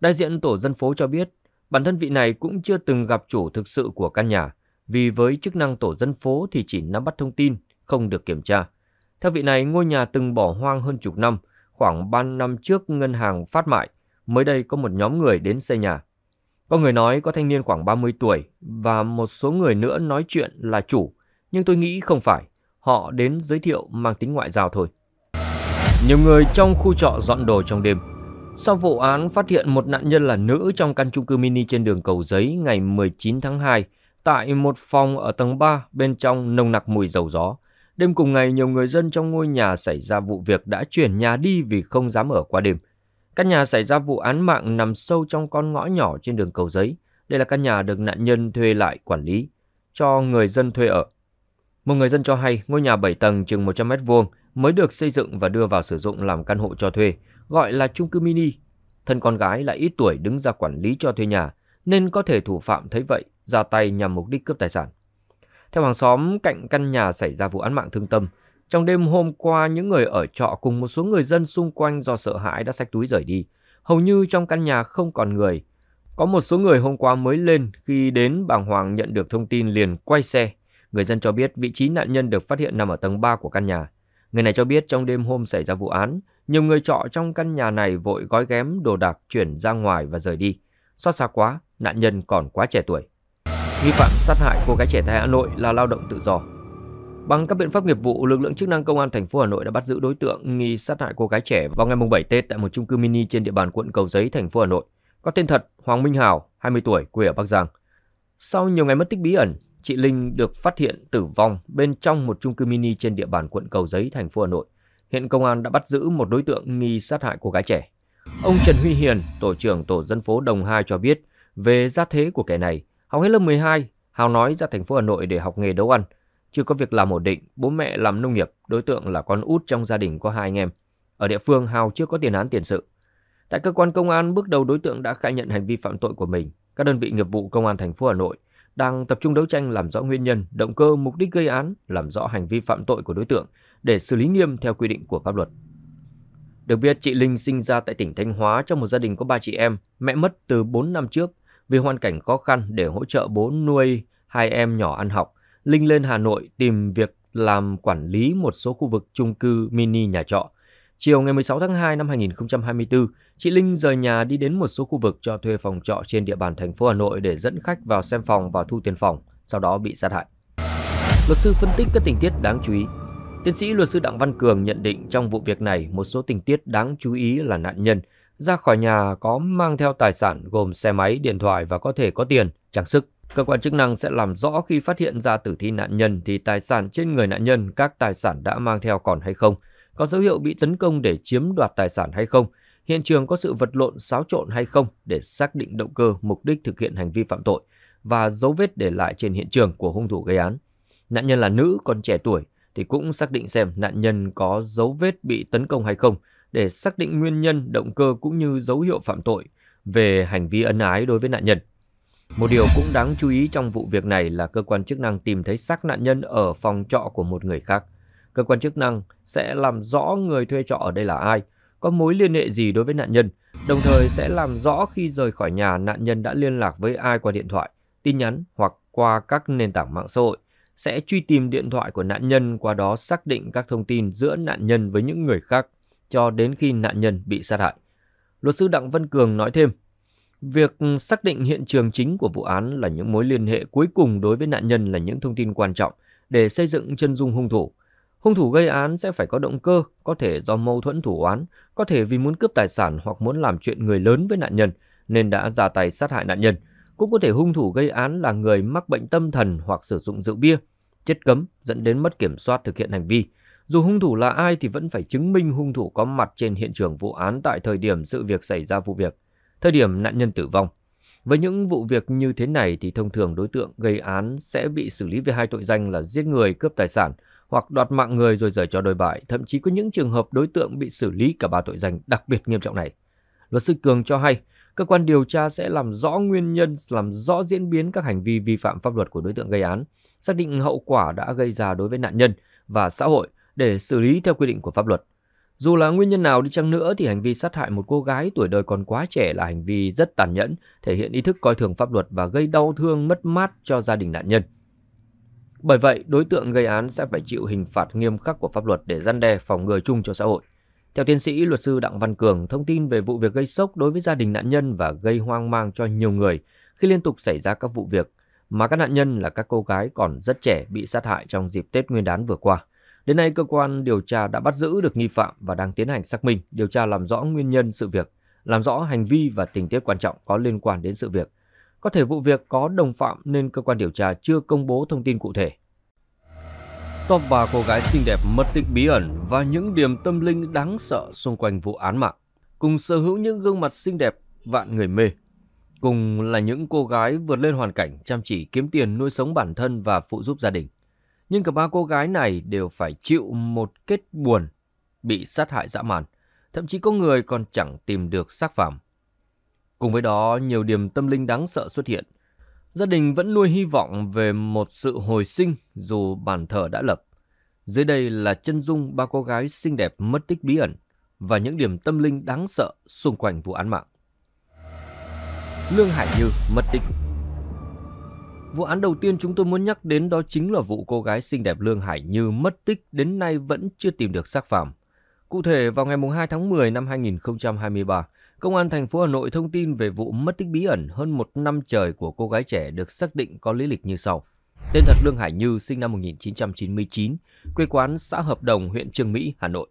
Đại diện tổ dân phố cho biết, bản thân vị này cũng chưa từng gặp chủ thực sự của căn nhà, vì với chức năng tổ dân phố thì chỉ nắm bắt thông tin, không được kiểm tra. Theo vị này, ngôi nhà từng bỏ hoang hơn chục năm, khoảng 3 năm trước ngân hàng phát mại, mới đây có một nhóm người đến xây nhà. Có người nói có thanh niên khoảng 30 tuổi và một số người nữa nói chuyện là chủ, nhưng tôi nghĩ không phải, họ đến giới thiệu mang tính ngoại giao thôi. Nhiều người trong khu trọ dọn đồ trong đêm. Sau vụ án phát hiện một nạn nhân là nữ trong căn chung cư mini trên đường Cầu Giấy ngày 19 tháng 2 tại một phòng ở tầng 3 bên trong nồng nặc mùi dầu gió. Đêm cùng ngày, nhiều người dân trong ngôi nhà xảy ra vụ việc đã chuyển nhà đi vì không dám ở qua đêm. Căn nhà xảy ra vụ án mạng nằm sâu trong con ngõ nhỏ trên đường Cầu Giấy. Đây là căn nhà được nạn nhân thuê lại quản lý, cho người dân thuê ở. Một người dân cho hay ngôi nhà 7 tầng chừng 100 mét vuông mới được xây dựng và đưa vào sử dụng làm căn hộ cho thuê, gọi là chung cư mini. Thân con gái lại ít tuổi đứng ra quản lý cho thuê nhà, nên có thể thủ phạm thấy vậy ra tay nhằm mục đích cướp tài sản. Theo hàng xóm cạnh căn nhà xảy ra vụ án mạng thương tâm, trong đêm hôm qua những người ở trọ cùng một số người dân xung quanh do sợ hãi đã xách túi rời đi. Hầu như trong căn nhà không còn người. Có một số người hôm qua mới lên khi đến bàng hoàng nhận được thông tin liền quay xe. Người dân cho biết vị trí nạn nhân được phát hiện nằm ở tầng 3 của căn nhà. Người này cho biết trong đêm hôm xảy ra vụ án, nhiều người trọ trong căn nhà này vội gói ghém đồ đạc chuyển ra ngoài và rời đi. Xót xa quá, nạn nhân còn quá trẻ tuổi. Nghi phạm sát hại cô gái trẻ tại Hà Nội là lao động tự do. Bằng các biện pháp nghiệp vụ, lực lượng chức năng công an thành phố Hà Nội đã bắt giữ đối tượng nghi sát hại cô gái trẻ vào ngày 7 Tết tại một chung cư mini trên địa bàn quận Cầu Giấy, thành phố Hà Nội. Có tên thật Hoàng Minh Hào, 20 tuổi, quê ở Bắc Giang. Sau nhiều ngày mất tích bí ẩn, chị Linh được phát hiện tử vong bên trong một chung cư mini trên địa bàn quận Cầu Giấy, thành phố Hà Nội. Hiện công an đã bắt giữ một đối tượng nghi sát hại cô gái trẻ. Ông Trần Huy Hiền, tổ trưởng tổ dân phố Đồng hai cho biết về gia thế của kẻ này. Học hết lớp 12, Hào nói ra thành phố Hà Nội để học nghề nấu ăn. Chưa có việc làm ổn định, bố mẹ làm nông nghiệp, đối tượng là con út trong gia đình có hai anh em. Ở địa phương, Hào chưa có tiền án tiền sự. Tại cơ quan công an, bước đầu đối tượng đã khai nhận hành vi phạm tội của mình. Các đơn vị nghiệp vụ công an thành phố Hà Nội đang tập trung đấu tranh làm rõ nguyên nhân, động cơ, mục đích gây án, làm rõ hành vi phạm tội của đối tượng để xử lý nghiêm theo quy định của pháp luật. Được biết, chị Linh sinh ra tại tỉnh Thanh Hóa trong một gia đình có ba chị em, mẹ mất từ 4 năm trước vì hoàn cảnh khó khăn để hỗ trợ bố nuôi hai em nhỏ ăn học. Linh lên Hà Nội tìm việc làm quản lý một số khu vực chung cư mini nhà trọ. Chiều ngày 16 tháng 2 năm 2024, chị Linh rời nhà đi đến một số khu vực cho thuê phòng trọ trên địa bàn thành phố Hà Nội để dẫn khách vào xem phòng và thu tiền phòng, sau đó bị sát hại. Luật sư phân tích các tình tiết đáng chú ý. Tiến sĩ luật sư Đặng Văn Cường nhận định trong vụ việc này một số tình tiết đáng chú ý là nạn nhân ra khỏi nhà có mang theo tài sản gồm xe máy, điện thoại và có thể có tiền, trang sức. Cơ quan chức năng sẽ làm rõ khi phát hiện ra tử thi nạn nhân thì tài sản trên người nạn nhân, các tài sản đã mang theo còn hay không. có dấu hiệu bị tấn công để chiếm đoạt tài sản hay không, hiện trường có sự vật lộn xáo trộn hay không để xác định động cơ, mục đích thực hiện hành vi phạm tội và dấu vết để lại trên hiện trường của hung thủ gây án. Nạn nhân là nữ còn trẻ tuổi thì cũng xác định xem nạn nhân có dấu vết bị tấn công hay không để xác định nguyên nhân, động cơ cũng như dấu hiệu phạm tội về hành vi ân ái đối với nạn nhân. Một điều cũng đáng chú ý trong vụ việc này là cơ quan chức năng tìm thấy xác nạn nhân ở phòng trọ của một người khác. Cơ quan chức năng sẽ làm rõ người thuê trọ ở đây là ai, có mối liên hệ gì đối với nạn nhân, đồng thời sẽ làm rõ khi rời khỏi nhà nạn nhân đã liên lạc với ai qua điện thoại, tin nhắn hoặc qua các nền tảng mạng xã hội, sẽ truy tìm điện thoại của nạn nhân qua đó xác định các thông tin giữa nạn nhân với những người khác cho đến khi nạn nhân bị sát hại. Luật sư Đặng Văn Cường nói thêm, việc xác định hiện trường chính của vụ án là những mối liên hệ cuối cùng đối với nạn nhân là những thông tin quan trọng để xây dựng chân dung hung thủ. Hung thủ gây án sẽ phải có động cơ, có thể do mâu thuẫn thủ oán, có thể vì muốn cướp tài sản hoặc muốn làm chuyện người lớn với nạn nhân nên đã ra tay sát hại nạn nhân. Cũng có thể hung thủ gây án là người mắc bệnh tâm thần hoặc sử dụng rượu bia, chất cấm dẫn đến mất kiểm soát thực hiện hành vi. Dù hung thủ là ai thì vẫn phải chứng minh hung thủ có mặt trên hiện trường vụ án tại thời điểm sự việc xảy ra vụ việc, thời điểm nạn nhân tử vong. Với những vụ việc như thế này thì thông thường đối tượng gây án sẽ bị xử lý về hai tội danh là giết người, cướp tài sản hoặc đoạt mạng người rồi rời cho đôi bại, thậm chí có những trường hợp đối tượng bị xử lý cả ba tội danh đặc biệt nghiêm trọng này. Luật sư Cường cho hay, cơ quan điều tra sẽ làm rõ nguyên nhân, làm rõ diễn biến các hành vi vi phạm pháp luật của đối tượng gây án, xác định hậu quả đã gây ra đối với nạn nhân và xã hội để xử lý theo quy định của pháp luật. Dù là nguyên nhân nào đi chăng nữa thì hành vi sát hại một cô gái tuổi đời còn quá trẻ là hành vi rất tàn nhẫn, thể hiện ý thức coi thường pháp luật và gây đau thương mất mát cho gia đình nạn nhân. Bởi vậy, đối tượng gây án sẽ phải chịu hình phạt nghiêm khắc của pháp luật để gian đe phòng ngừa chung cho xã hội. Theo tiến sĩ luật sư Đặng Văn Cường, thông tin về vụ việc gây sốc đối với gia đình nạn nhân và gây hoang mang cho nhiều người khi liên tục xảy ra các vụ việc mà các nạn nhân là các cô gái còn rất trẻ bị sát hại trong dịp Tết Nguyên đán vừa qua. Đến nay, cơ quan điều tra đã bắt giữ được nghi phạm và đang tiến hành xác minh, điều tra làm rõ nguyên nhân sự việc, làm rõ hành vi và tình tiết quan trọng có liên quan đến sự việc. Có thể vụ việc có đồng phạm nên cơ quan điều tra chưa công bố thông tin cụ thể. Top 3 cô gái xinh đẹp mất tích bí ẩn và những điểm tâm linh đáng sợ xung quanh vụ án mạng, cùng sở hữu những gương mặt xinh đẹp vạn người mê. Cùng là những cô gái vượt lên hoàn cảnh chăm chỉ kiếm tiền nuôi sống bản thân và phụ giúp gia đình. Nhưng cả ba cô gái này đều phải chịu một kết buồn, bị sát hại dã man. Thậm chí có người còn chẳng tìm được xác phạm. Cùng với đó, nhiều điểm tâm linh đáng sợ xuất hiện. Gia đình vẫn nuôi hy vọng về một sự hồi sinh dù bàn thờ đã lập. Dưới đây là chân dung ba cô gái xinh đẹp mất tích bí ẩn và những điểm tâm linh đáng sợ xung quanh vụ án mạng. Lương Hải Như mất tích Vụ án đầu tiên chúng tôi muốn nhắc đến đó chính là vụ cô gái xinh đẹp Lương Hải Như mất tích đến nay vẫn chưa tìm được xác phạm. Cụ thể, vào ngày 2 tháng 10 năm 2023, Công an thành phố Hà Nội thông tin về vụ mất tích bí ẩn hơn một năm trời của cô gái trẻ được xác định có lý lịch như sau. Tên thật Lương Hải Như, sinh năm 1999, quê quán xã Hợp Đồng, huyện Trường Mỹ, Hà Nội.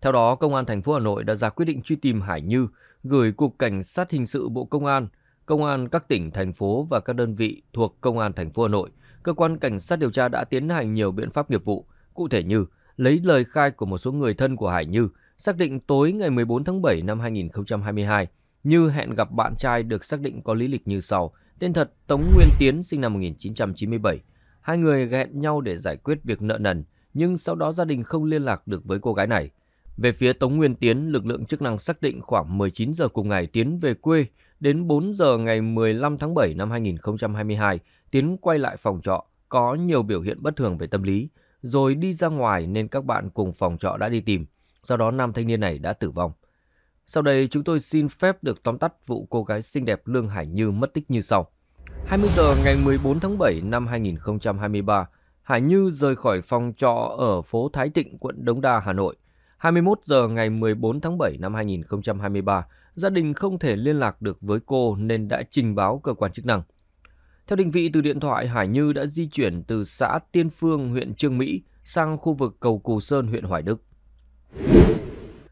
Theo đó, Công an thành phố Hà Nội đã ra quyết định truy tìm Hải Như, gửi Cục Cảnh sát Hình sự Bộ Công an, Công an các tỉnh, thành phố và các đơn vị thuộc Công an thành phố Hà Nội. Cơ quan Cảnh sát điều tra đã tiến hành nhiều biện pháp nghiệp vụ, cụ thể như lấy lời khai của một số người thân của Hải Như, xác định tối ngày 14 tháng 7 năm 2022, Như hẹn gặp bạn trai được xác định có lý lịch như sau. Tên thật Tống Nguyên Tiến sinh năm 1997. Hai người hẹn nhau để giải quyết việc nợ nần, nhưng sau đó gia đình không liên lạc được với cô gái này. Về phía Tống Nguyên Tiến, lực lượng chức năng xác định khoảng 19 giờ cùng ngày Tiến về quê, đến 4 giờ ngày 15 tháng 7 năm 2022, Tiến quay lại phòng trọ, có nhiều biểu hiện bất thường về tâm lý, rồi đi ra ngoài nên các bạn cùng phòng trọ đã đi tìm. Sau đó nam thanh niên này đã tử vong. Sau đây chúng tôi xin phép được tóm tắt vụ cô gái xinh đẹp Lương Hải Như mất tích như sau. 20 giờ ngày 14 tháng 7 năm 2023, Hải Như rời khỏi phòng trọ ở phố Thái Tịnh, quận Đống Đa, Hà Nội. 21 giờ ngày 14 tháng 7 năm 2023, gia đình không thể liên lạc được với cô nên đã trình báo cơ quan chức năng. Theo định vị từ điện thoại, Hải Như đã di chuyển từ xã Tiên Phương, huyện Trương Mỹ sang khu vực cầu Cù Sơn, huyện Hoài Đức.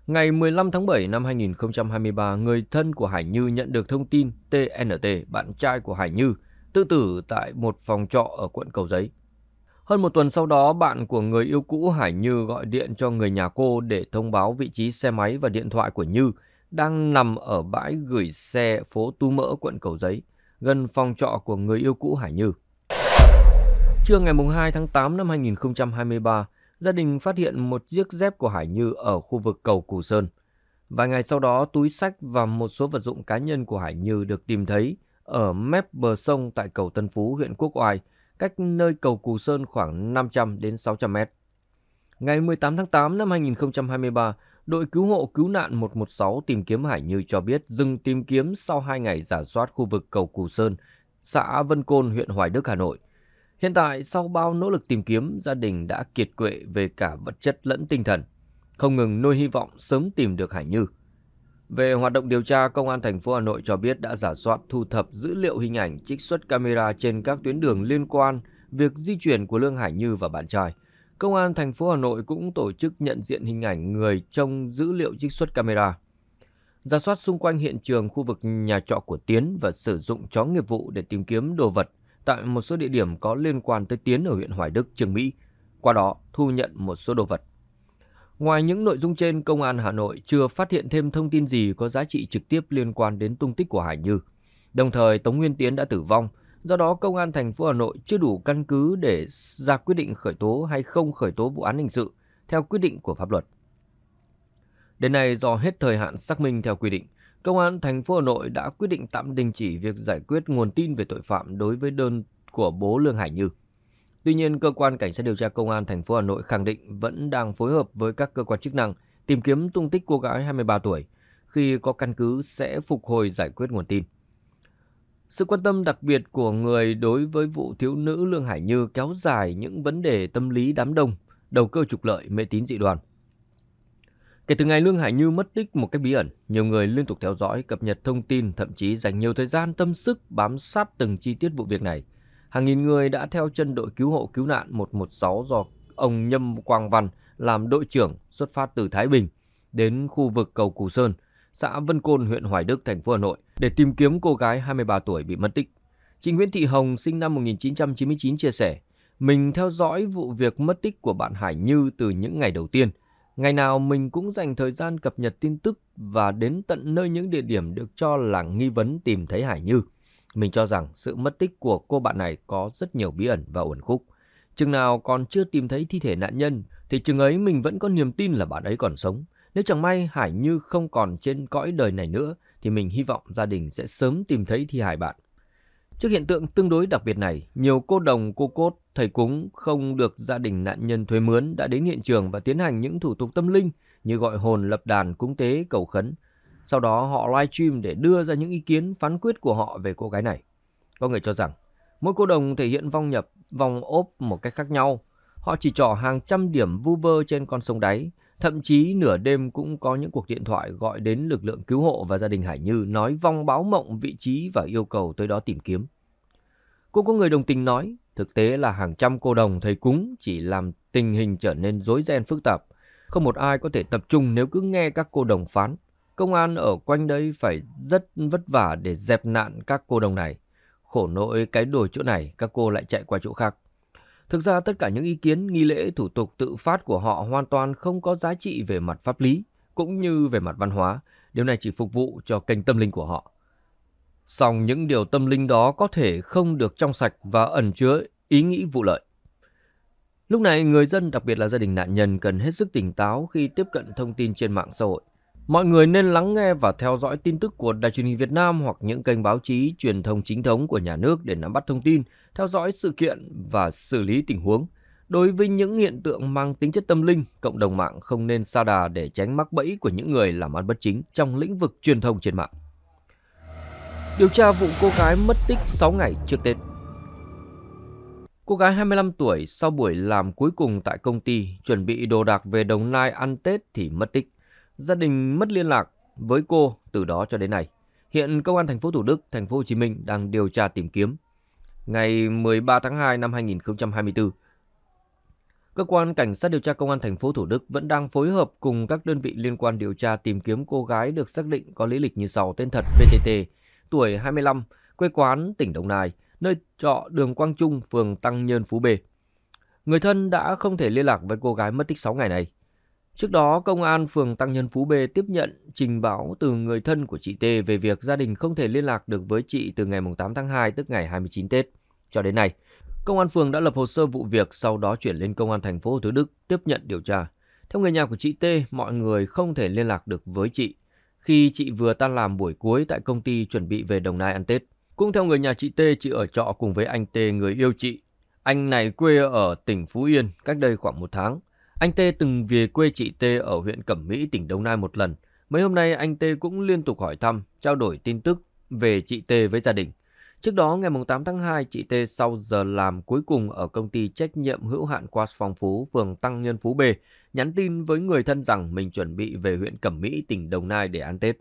Ngày 15 tháng 7 năm 2023, người thân của Hải Như nhận được thông tin TNT, bạn trai của Hải Như, tự tử tại một phòng trọ ở quận Cầu Giấy. Hơn một tuần sau đó, bạn của người yêu cũ Hải Như gọi điện cho người nhà cô để thông báo vị trí xe máy và điện thoại của Như đang nằm ở bãi gửi xe phố Tu Mỡ, quận Cầu Giấy, gần phòng trọ của người yêu cũ Hải Như. Trưa ngày 2 tháng 8 năm 2023, gia đình phát hiện một chiếc dép của Hải Như ở khu vực cầu Củ Sơn. Vài ngày sau đó, túi sách và một số vật dụng cá nhân của Hải Như được tìm thấy ở mép bờ sông tại cầu Tân Phú, huyện Quốc Oai, cách nơi cầu Cù Sơn khoảng 500 đến 600 mét. Ngày 18 tháng 8 năm 2023, đội cứu hộ cứu nạn 116 tìm kiếm Hải Như cho biết dừng tìm kiếm sau 2 ngày giả soát khu vực cầu Cù Sơn, xã Vân Côn, huyện Hoài Đức, Hà Nội. Hiện tại, sau bao nỗ lực tìm kiếm, gia đình đã kiệt quệ về cả vật chất lẫn tinh thần, không ngừng nuôi hy vọng sớm tìm được Hải Như. Về hoạt động điều tra, Công an thành phố Hà Nội cho biết đã giả soát thu thập dữ liệu hình ảnh trích xuất camera trên các tuyến đường liên quan việc di chuyển của Lương Hải Như và bạn trai. Công an thành phố Hà Nội cũng tổ chức nhận diện hình ảnh người trong dữ liệu trích xuất camera. Giả soát xung quanh hiện trường khu vực nhà trọ của Tiến và sử dụng chó nghiệp vụ để tìm kiếm đồ vật tại một số địa điểm có liên quan tới Tiến ở huyện Hoài Đức, Trường Mỹ. Qua đó, thu nhận một số đồ vật. Ngoài những nội dung trên, Công an Hà Nội chưa phát hiện thêm thông tin gì có giá trị trực tiếp liên quan đến tung tích của Hải Như. Đồng thời, Tống Nguyên Tiến đã tử vong, do đó Công an thành phố Hà Nội chưa đủ căn cứ để ra quyết định khởi tố hay không khởi tố vụ án hình sự theo quyết định của pháp luật. Đến nay, do hết thời hạn xác minh theo quy định, Công an thành phố Hà Nội đã quyết định tạm đình chỉ việc giải quyết nguồn tin về tội phạm đối với đơn của bố Lương Hải Như. Tuy nhiên, cơ quan cảnh sát điều tra công an thành phố Hà Nội khẳng định vẫn đang phối hợp với các cơ quan chức năng tìm kiếm tung tích cô gái 23 tuổi. Khi có căn cứ sẽ phục hồi giải quyết nguồn tin. Sự quan tâm đặc biệt của người đối với vụ thiếu nữ Lương Hải Như kéo dài những vấn đề tâm lý đám đông, đầu cơ trục lợi, mê tín dị đoan. Kể từ ngày Lương Hải Như mất tích một cách bí ẩn, nhiều người liên tục theo dõi, cập nhật thông tin, thậm chí dành nhiều thời gian tâm sức bám sát từng chi tiết vụ việc này – Hàng nghìn người đã theo chân đội cứu hộ cứu nạn 116 do ông Nhâm Quang Văn làm đội trưởng xuất phát từ Thái Bình đến khu vực cầu Cù Sơn, xã Vân Côn, huyện Hoài Đức, thành phố Hà Nội để tìm kiếm cô gái 23 tuổi bị mất tích. Chị Nguyễn Thị Hồng sinh năm 1999 chia sẻ, mình theo dõi vụ việc mất tích của bạn Hải Như từ những ngày đầu tiên. Ngày nào mình cũng dành thời gian cập nhật tin tức và đến tận nơi những địa điểm được cho là nghi vấn tìm thấy Hải Như. Mình cho rằng sự mất tích của cô bạn này có rất nhiều bí ẩn và uẩn khúc. Chừng nào còn chưa tìm thấy thi thể nạn nhân thì chừng ấy mình vẫn có niềm tin là bạn ấy còn sống. Nếu chẳng may Hải Như không còn trên cõi đời này nữa thì mình hy vọng gia đình sẽ sớm tìm thấy thi hài bạn. Trước hiện tượng tương đối đặc biệt này, nhiều cô đồng, cô cốt, thầy cúng không được gia đình nạn nhân thuê mướn đã đến hiện trường và tiến hành những thủ tục tâm linh như gọi hồn lập đàn cúng tế cầu khấn sau đó họ live stream để đưa ra những ý kiến phán quyết của họ về cô gái này. Có người cho rằng mỗi cô đồng thể hiện vong nhập, vong ốp một cách khác nhau. Họ chỉ trỏ hàng trăm điểm vu vơ trên con sông đáy. Thậm chí nửa đêm cũng có những cuộc điện thoại gọi đến lực lượng cứu hộ và gia đình Hải Như nói vong báo mộng vị trí và yêu cầu tới đó tìm kiếm. Cũng có người đồng tình nói, thực tế là hàng trăm cô đồng thầy cúng chỉ làm tình hình trở nên rối ren phức tạp. Không một ai có thể tập trung nếu cứ nghe các cô đồng phán. Công an ở quanh đây phải rất vất vả để dẹp nạn các cô đồng này. Khổ nỗi cái đồi chỗ này, các cô lại chạy qua chỗ khác. Thực ra tất cả những ý kiến, nghi lễ, thủ tục tự phát của họ hoàn toàn không có giá trị về mặt pháp lý, cũng như về mặt văn hóa. Điều này chỉ phục vụ cho kênh tâm linh của họ. Song những điều tâm linh đó có thể không được trong sạch và ẩn chứa ý nghĩ vụ lợi. Lúc này, người dân, đặc biệt là gia đình nạn nhân cần hết sức tỉnh táo khi tiếp cận thông tin trên mạng xã hội. Mọi người nên lắng nghe và theo dõi tin tức của Đài truyền hình Việt Nam hoặc những kênh báo chí truyền thông chính thống của nhà nước để nắm bắt thông tin, theo dõi sự kiện và xử lý tình huống. Đối với những hiện tượng mang tính chất tâm linh, cộng đồng mạng không nên xa đà để tránh mắc bẫy của những người làm ăn bất chính trong lĩnh vực truyền thông trên mạng. Điều tra vụ cô gái mất tích 6 ngày trước Tết. Cô gái 25 tuổi sau buổi làm cuối cùng tại công ty chuẩn bị đồ đạc về Đồng Nai ăn Tết thì mất tích. Gia đình mất liên lạc với cô từ đó cho đến nay. Hiện công an thành phố Thủ Đức, thành phố Hồ Chí Minh đang điều tra tìm kiếm. Ngày 13 tháng 2 năm 2024, cơ quan cảnh sát điều tra công an thành phố Thủ Đức vẫn đang phối hợp cùng các đơn vị liên quan điều tra tìm kiếm cô gái được xác định có lý lịch như sau: tên thật VTT, tuổi 25, quê quán tỉnh Đồng Nai, nơi trọ đường Quang Trung, phường Tăng Nhơn, Phú B. Người thân đã không thể liên lạc với cô gái mất tích 6 ngày này. Trước đó, Công an phường Tăng Nhân Phú B tiếp nhận trình báo từ người thân của chị T về việc gia đình không thể liên lạc được với chị từ ngày 8 tháng 2 tức ngày 29 Tết. Cho đến nay, Công an phường đã lập hồ sơ vụ việc sau đó chuyển lên Công an thành phố Thủ Đức tiếp nhận điều tra. Theo người nhà của chị T, mọi người không thể liên lạc được với chị khi chị vừa tan làm buổi cuối tại công ty chuẩn bị về Đồng Nai ăn Tết. Cũng theo người nhà chị T, chị ở trọ cùng với anh T, người yêu chị. Anh này quê ở tỉnh Phú Yên cách đây khoảng một tháng. Anh Tê từng về quê chị Tê ở huyện Cẩm Mỹ, tỉnh Đồng Nai một lần. Mấy hôm nay anh Tê cũng liên tục hỏi thăm, trao đổi tin tức về chị Tê với gia đình. Trước đó, ngày 8 tháng 2, chị Tê sau giờ làm cuối cùng ở công ty trách nhiệm hữu hạn Quas Phong Phú, phường Tăng Nhân Phú B, nhắn tin với người thân rằng mình chuẩn bị về huyện Cẩm Mỹ, tỉnh Đồng Nai để ăn Tết.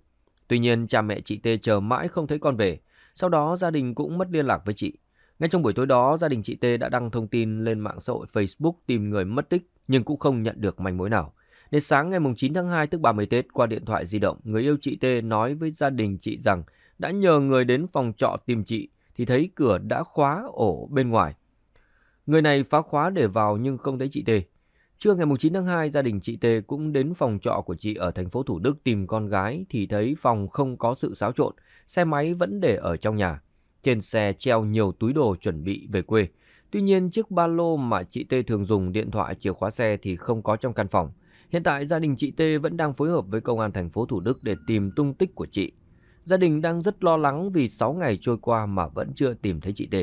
Tuy nhiên, cha mẹ chị Tê chờ mãi không thấy con về. Sau đó, gia đình cũng mất liên lạc với chị. Ngay trong buổi tối đó, gia đình chị Tê đã đăng thông tin lên mạng xã hội Facebook tìm người mất tích nhưng cũng không nhận được manh mối nào. Đến sáng ngày 9 tháng 2 tức 30 Tết qua điện thoại di động, người yêu chị T nói với gia đình chị rằng đã nhờ người đến phòng trọ tìm chị thì thấy cửa đã khóa ổ bên ngoài. Người này phá khóa để vào nhưng không thấy chị T. Trưa ngày 9 tháng 2, gia đình chị T cũng đến phòng trọ của chị ở thành phố Thủ Đức tìm con gái thì thấy phòng không có sự xáo trộn, xe máy vẫn để ở trong nhà. Trên xe treo nhiều túi đồ chuẩn bị về quê. Tuy nhiên, chiếc ba lô mà chị T thường dùng điện thoại chìa khóa xe thì không có trong căn phòng. Hiện tại gia đình chị T vẫn đang phối hợp với công an thành phố Thủ Đức để tìm tung tích của chị. Gia đình đang rất lo lắng vì 6 ngày trôi qua mà vẫn chưa tìm thấy chị T.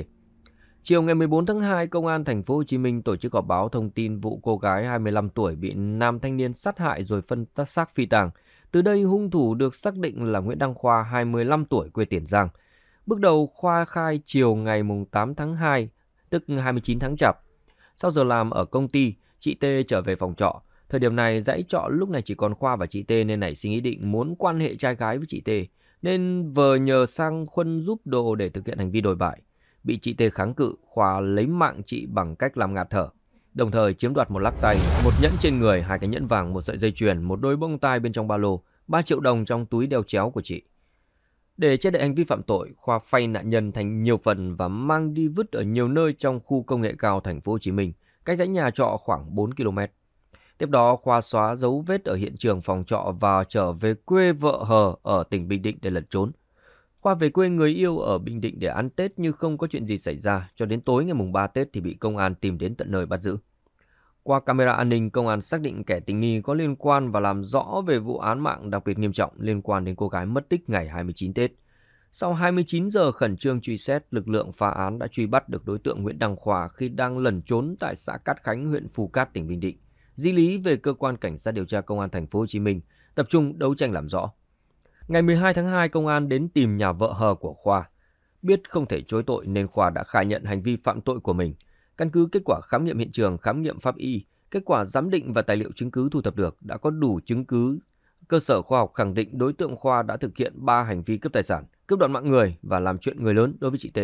Chiều ngày 14 tháng 2, công an thành phố Hồ Chí Minh tổ chức họp báo thông tin vụ cô gái 25 tuổi bị nam thanh niên sát hại rồi phân xác phi tàng. Từ đây hung thủ được xác định là Nguyễn Đăng Khoa 25 tuổi quê Tiền Giang. Bước đầu Khoa khai chiều ngày 8 tháng 2, tức 29 tháng Chạp. Sau giờ làm ở công ty, chị T trở về phòng trọ. Thời điểm này dãy trọ lúc này chỉ còn Khoa và chị T nên nảy sinh ý định muốn quan hệ trai gái với chị T nên vờ nhờ sang Khuân giúp đồ để thực hiện hành vi đổi bại. Bị chị T kháng cự, Khoa lấy mạng chị bằng cách làm ngạt thở. Đồng thời chiếm đoạt một lắc tay, một nhẫn trên người, hai cái nhẫn vàng, một sợi dây chuyền, một đôi bông tai bên trong ba lô, 3 triệu đồng trong túi đeo chéo của chị. Để che đậy hành vi phạm tội, Khoa phay nạn nhân thành nhiều phần và mang đi vứt ở nhiều nơi trong khu công nghệ cao thành phố Hồ Chí Minh, cách dãy nhà trọ khoảng 4 km. Tiếp đó, Khoa xóa dấu vết ở hiện trường phòng trọ và trở về quê vợ hờ ở tỉnh Bình Định để lẩn trốn. Khoa về quê người yêu ở Bình Định để ăn Tết nhưng không có chuyện gì xảy ra, cho đến tối ngày mùng 3 Tết thì bị công an tìm đến tận nơi bắt giữ. Qua camera an ninh, công an xác định kẻ tình nghi có liên quan và làm rõ về vụ án mạng đặc biệt nghiêm trọng liên quan đến cô gái mất tích ngày 29 Tết. Sau 29 giờ khẩn trương truy xét, lực lượng phá án đã truy bắt được đối tượng Nguyễn Đăng Khoa khi đang lẩn trốn tại xã Cát Khánh, huyện Phù Cát, tỉnh Bình Định di lý về cơ quan cảnh sát điều tra công an thành phố Hồ Chí Minh tập trung đấu tranh làm rõ. Ngày 12 tháng 2, công an đến tìm nhà vợ hờ của Khoa. Biết không thể chối tội nên Khoa đã khai nhận hành vi phạm tội của mình. Căn cứ kết quả khám nghiệm hiện trường, khám nghiệm pháp y, kết quả giám định và tài liệu chứng cứ thu thập được đã có đủ chứng cứ cơ sở khoa học khẳng định đối tượng Khoa đã thực hiện 3 hành vi cướp tài sản, cướp đoạn mạng người và làm chuyện người lớn đối với chị T.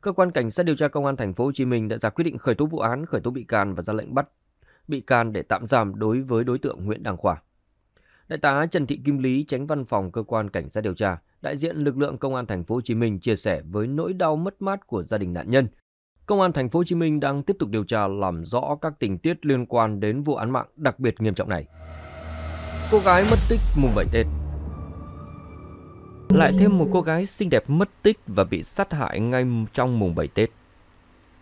Cơ quan cảnh sát điều tra công an thành phố Hồ Chí Minh đã ra quyết định khởi tố vụ án, khởi tố bị can và ra lệnh bắt bị can để tạm giam đối với đối tượng Nguyễn Đăng Khoa. Đại tá Trần Thị Kim Lý, tránh văn phòng cơ quan cảnh sát điều tra, đại diện lực lượng công an thành phố Hồ Chí Minh chia sẻ với nỗi đau mất mát của gia đình nạn nhân. Công an thành phố Hồ Chí Minh đang tiếp tục điều tra làm rõ các tình tiết liên quan đến vụ án mạng đặc biệt nghiêm trọng này. Cô gái mất tích mùng 7 Tết Lại thêm một cô gái xinh đẹp mất tích và bị sát hại ngay trong mùng 7 Tết.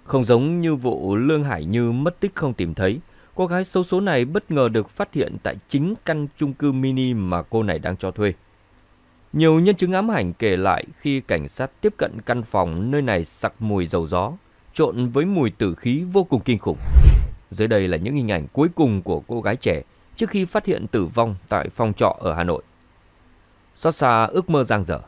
Không giống như vụ Lương Hải Như mất tích không tìm thấy, Cô gái xấu số này bất ngờ được phát hiện tại chính căn chung cư mini mà cô này đang cho thuê. Nhiều nhân chứng ám ảnh kể lại khi cảnh sát tiếp cận căn phòng nơi này sặc mùi dầu gió, trộn với mùi tử khí vô cùng kinh khủng. Dưới đây là những hình ảnh cuối cùng của cô gái trẻ trước khi phát hiện tử vong tại phòng trọ ở Hà Nội. Xót xa ước mơ giang dở.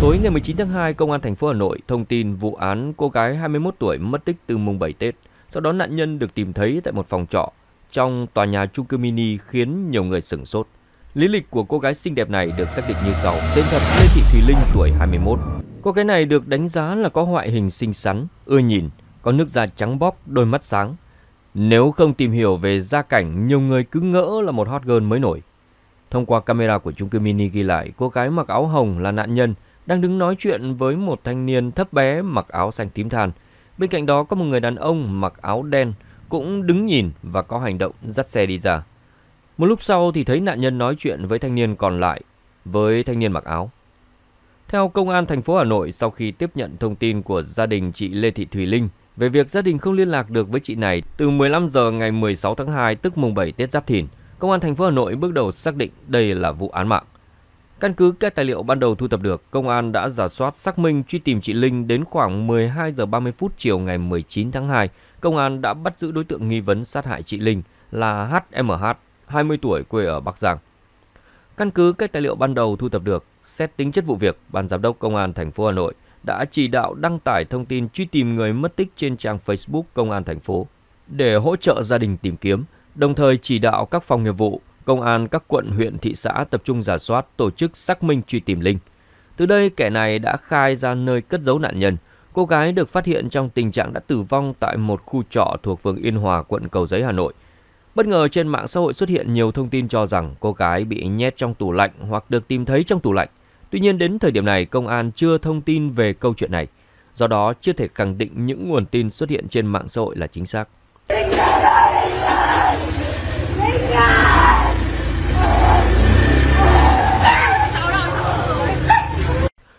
Tối ngày 19 tháng 2, Công an thành phố Hà Nội thông tin vụ án cô gái 21 tuổi mất tích từ mùng 7 Tết sau đó nạn nhân được tìm thấy tại một phòng trọ trong tòa nhà chung cư mini khiến nhiều người sửng sốt. Lý lịch của cô gái xinh đẹp này được xác định như sau. Tên thật Lê Thị Thùy Linh, tuổi 21. Cô gái này được đánh giá là có ngoại hình xinh xắn, ưa nhìn, có nước da trắng bóc, đôi mắt sáng. Nếu không tìm hiểu về gia cảnh, nhiều người cứ ngỡ là một hot girl mới nổi. Thông qua camera của chung cư mini ghi lại, cô gái mặc áo hồng là nạn nhân đang đứng nói chuyện với một thanh niên thấp bé mặc áo xanh tím than. Bên cạnh đó có một người đàn ông mặc áo đen cũng đứng nhìn và có hành động dắt xe đi ra. Một lúc sau thì thấy nạn nhân nói chuyện với thanh niên còn lại, với thanh niên mặc áo. Theo Công an thành phố Hà Nội, sau khi tiếp nhận thông tin của gia đình chị Lê Thị Thùy Linh về việc gia đình không liên lạc được với chị này từ 15 giờ ngày 16 tháng 2 tức mùng 7 Tết Giáp Thìn, Công an thành phố Hà Nội bước đầu xác định đây là vụ án mạng. Căn cứ các tài liệu ban đầu thu thập được, công an đã giả soát xác minh truy tìm chị Linh đến khoảng 12 giờ 30 phút chiều ngày 19 tháng 2. Công an đã bắt giữ đối tượng nghi vấn sát hại chị Linh là HMH, 20 tuổi quê ở Bắc Giang. Căn cứ các tài liệu ban đầu thu thập được, xét tính chất vụ việc, ban giám đốc công an thành phố Hà Nội đã chỉ đạo đăng tải thông tin truy tìm người mất tích trên trang Facebook công an thành phố để hỗ trợ gia đình tìm kiếm, đồng thời chỉ đạo các phòng nghiệp vụ công an các quận, huyện, thị xã tập trung giả soát, tổ chức xác minh truy tìm Linh. Từ đây, kẻ này đã khai ra nơi cất giấu nạn nhân. Cô gái được phát hiện trong tình trạng đã tử vong tại một khu trọ thuộc phường Yên Hòa, quận Cầu Giấy, Hà Nội. Bất ngờ trên mạng xã hội xuất hiện nhiều thông tin cho rằng cô gái bị nhét trong tủ lạnh hoặc được tìm thấy trong tủ lạnh. Tuy nhiên đến thời điểm này, công an chưa thông tin về câu chuyện này. Do đó, chưa thể khẳng định những nguồn tin xuất hiện trên mạng xã hội là chính xác.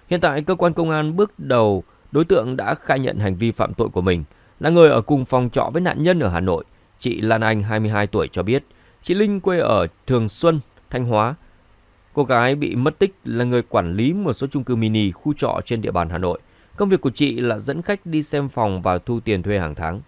Hiện tại, cơ quan công an bước đầu đối tượng đã khai nhận hành vi phạm tội của mình. Là người ở cùng phòng trọ với nạn nhân ở Hà Nội, chị Lan Anh 22 tuổi cho biết, chị Linh quê ở Thường Xuân, Thanh Hóa. Cô gái bị mất tích là người quản lý một số chung cư mini khu trọ trên địa bàn Hà Nội. Công việc của chị là dẫn khách đi xem phòng và thu tiền thuê hàng tháng.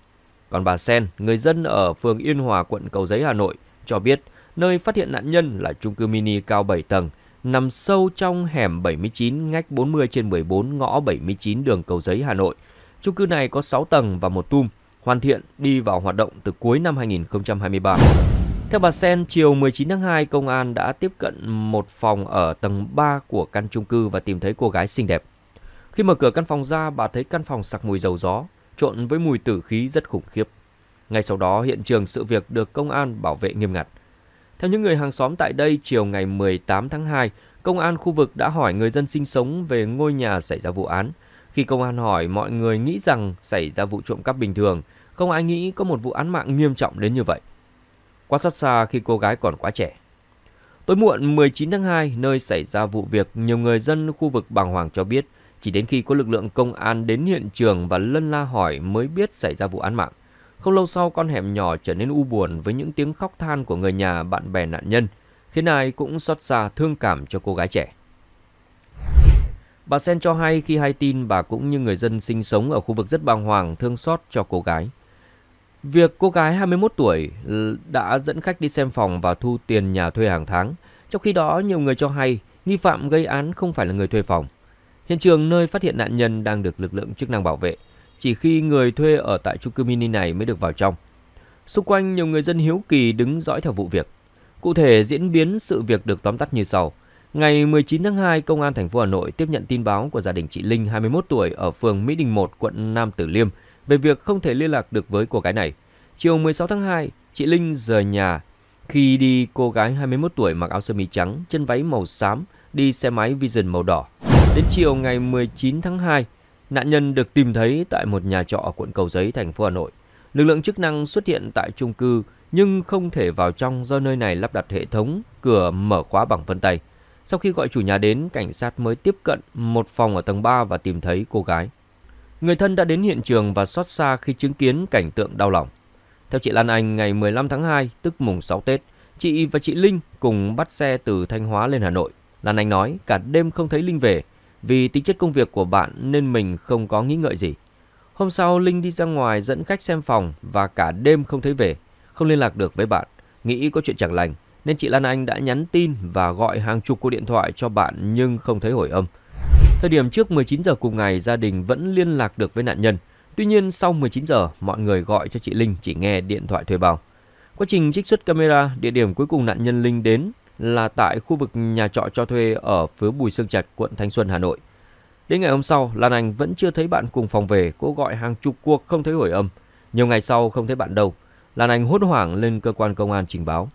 Còn bà Sen, người dân ở phường Yên Hòa, quận Cầu Giấy, Hà Nội, cho biết nơi phát hiện nạn nhân là chung cư mini cao 7 tầng, nằm sâu trong hẻm 79 ngách 40 trên 14 ngõ 79 đường Cầu Giấy, Hà Nội. Chung cư này có 6 tầng và một tum, hoàn thiện đi vào hoạt động từ cuối năm 2023. Theo bà Sen, chiều 19 tháng 2, công an đã tiếp cận một phòng ở tầng 3 của căn chung cư và tìm thấy cô gái xinh đẹp. Khi mở cửa căn phòng ra, bà thấy căn phòng sặc mùi dầu gió, trộn với mùi tử khí rất khủng khiếp. Ngay sau đó, hiện trường sự việc được công an bảo vệ nghiêm ngặt. Theo những người hàng xóm tại đây, chiều ngày 18 tháng 2, công an khu vực đã hỏi người dân sinh sống về ngôi nhà xảy ra vụ án. Khi công an hỏi, mọi người nghĩ rằng xảy ra vụ trộm cắp bình thường, không ai nghĩ có một vụ án mạng nghiêm trọng đến như vậy. Quá xót xa khi cô gái còn quá trẻ. Tối muộn 19 tháng 2, nơi xảy ra vụ việc, nhiều người dân khu vực bàng hoàng cho biết, chỉ đến khi có lực lượng công an đến hiện trường và lân la hỏi mới biết xảy ra vụ án mạng. Không lâu sau, con hẻm nhỏ trở nên u buồn với những tiếng khóc than của người nhà, bạn bè nạn nhân, khiến ai cũng xót xa thương cảm cho cô gái trẻ. Bà Sen cho hay khi hay tin bà cũng như người dân sinh sống ở khu vực rất bàng hoàng thương xót cho cô gái. Việc cô gái 21 tuổi ừ, đã dẫn khách đi xem phòng và thu tiền nhà thuê hàng tháng. Trong khi đó, nhiều người cho hay nghi phạm gây án không phải là người thuê phòng. Hiện trường nơi phát hiện nạn nhân đang được lực lượng chức năng bảo vệ chỉ khi người thuê ở tại chung cư mini này mới được vào trong. Xung quanh nhiều người dân hiếu kỳ đứng dõi theo vụ việc. Cụ thể diễn biến sự việc được tóm tắt như sau. Ngày 19 tháng 2, Công an thành phố Hà Nội tiếp nhận tin báo của gia đình chị Linh 21 tuổi ở phường Mỹ Đình 1, quận Nam Tử Liêm về việc không thể liên lạc được với cô gái này. Chiều 16 tháng 2, chị Linh rời nhà khi đi cô gái 21 tuổi mặc áo sơ mi trắng, chân váy màu xám, đi xe máy Vision màu đỏ. Đến chiều ngày 19 tháng 2, Nạn nhân được tìm thấy tại một nhà trọ ở quận Cầu Giấy, thành phố Hà Nội. Lực lượng chức năng xuất hiện tại chung cư nhưng không thể vào trong do nơi này lắp đặt hệ thống cửa mở khóa bằng vân tay. Sau khi gọi chủ nhà đến, cảnh sát mới tiếp cận một phòng ở tầng 3 và tìm thấy cô gái. Người thân đã đến hiện trường và xót xa khi chứng kiến cảnh tượng đau lòng. Theo chị Lan Anh, ngày 15 tháng 2, tức mùng 6 Tết, chị và chị Linh cùng bắt xe từ Thanh Hóa lên Hà Nội. Lan Anh nói cả đêm không thấy Linh về, vì tính chất công việc của bạn nên mình không có nghĩ ngợi gì. Hôm sau Linh đi ra ngoài dẫn khách xem phòng và cả đêm không thấy về, không liên lạc được với bạn, nghĩ có chuyện chẳng lành nên chị Lan Anh đã nhắn tin và gọi hàng chục cuộc điện thoại cho bạn nhưng không thấy hồi âm. Thời điểm trước 19 giờ cùng ngày, gia đình vẫn liên lạc được với nạn nhân. Tuy nhiên sau 19 giờ, mọi người gọi cho chị Linh chỉ nghe điện thoại thuê bao. Quá trình trích xuất camera, địa điểm cuối cùng nạn nhân Linh đến là tại khu vực nhà trọ cho thuê ở phía Bùi Sương Trạch, quận Thanh Xuân, Hà Nội. Đến ngày hôm sau, Lan Anh vẫn chưa thấy bạn cùng phòng về, cô gọi hàng chục cuộc không thấy hồi âm. Nhiều ngày sau không thấy bạn đâu, Lan Anh hốt hoảng lên cơ quan công an trình báo.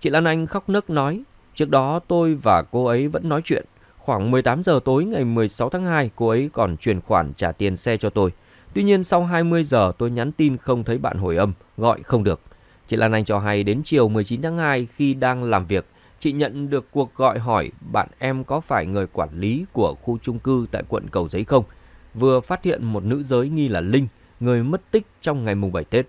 Chị Lan Anh khóc nức nói, trước đó tôi và cô ấy vẫn nói chuyện. Khoảng 18 giờ tối ngày 16 tháng 2, cô ấy còn chuyển khoản trả tiền xe cho tôi. Tuy nhiên sau 20 giờ tôi nhắn tin không thấy bạn hồi âm, gọi không được. Chị Lan Anh cho hay đến chiều 19 tháng 2 khi đang làm việc, chị nhận được cuộc gọi hỏi bạn em có phải người quản lý của khu chung cư tại quận Cầu Giấy không? Vừa phát hiện một nữ giới nghi là Linh, người mất tích trong ngày mùng 7 Tết.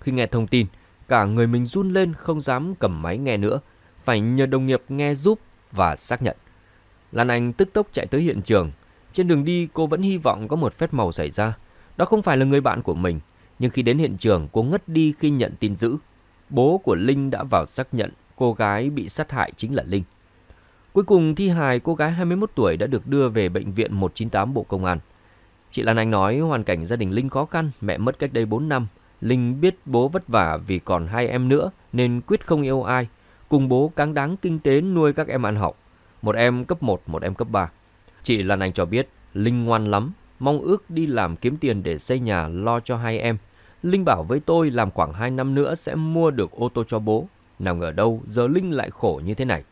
Khi nghe thông tin, cả người mình run lên không dám cầm máy nghe nữa, phải nhờ đồng nghiệp nghe giúp và xác nhận. Lan Anh tức tốc chạy tới hiện trường. Trên đường đi cô vẫn hy vọng có một phép màu xảy ra. Đó không phải là người bạn của mình, nhưng khi đến hiện trường cô ngất đi khi nhận tin dữ. Bố của Linh đã vào xác nhận cô gái bị sát hại chính là Linh. Cuối cùng thi hài cô gái 21 tuổi đã được đưa về bệnh viện 198 Bộ Công an. Chị Lan Anh nói hoàn cảnh gia đình Linh khó khăn, mẹ mất cách đây 4 năm. Linh biết bố vất vả vì còn hai em nữa nên quyết không yêu ai. Cùng bố cáng đáng kinh tế nuôi các em ăn học. Một em cấp 1, một em cấp 3. Chị Lan Anh cho biết Linh ngoan lắm, mong ước đi làm kiếm tiền để xây nhà lo cho hai em. Linh bảo với tôi làm khoảng 2 năm nữa sẽ mua được ô tô cho bố. Nào ngờ đâu giờ Linh lại khổ như thế này.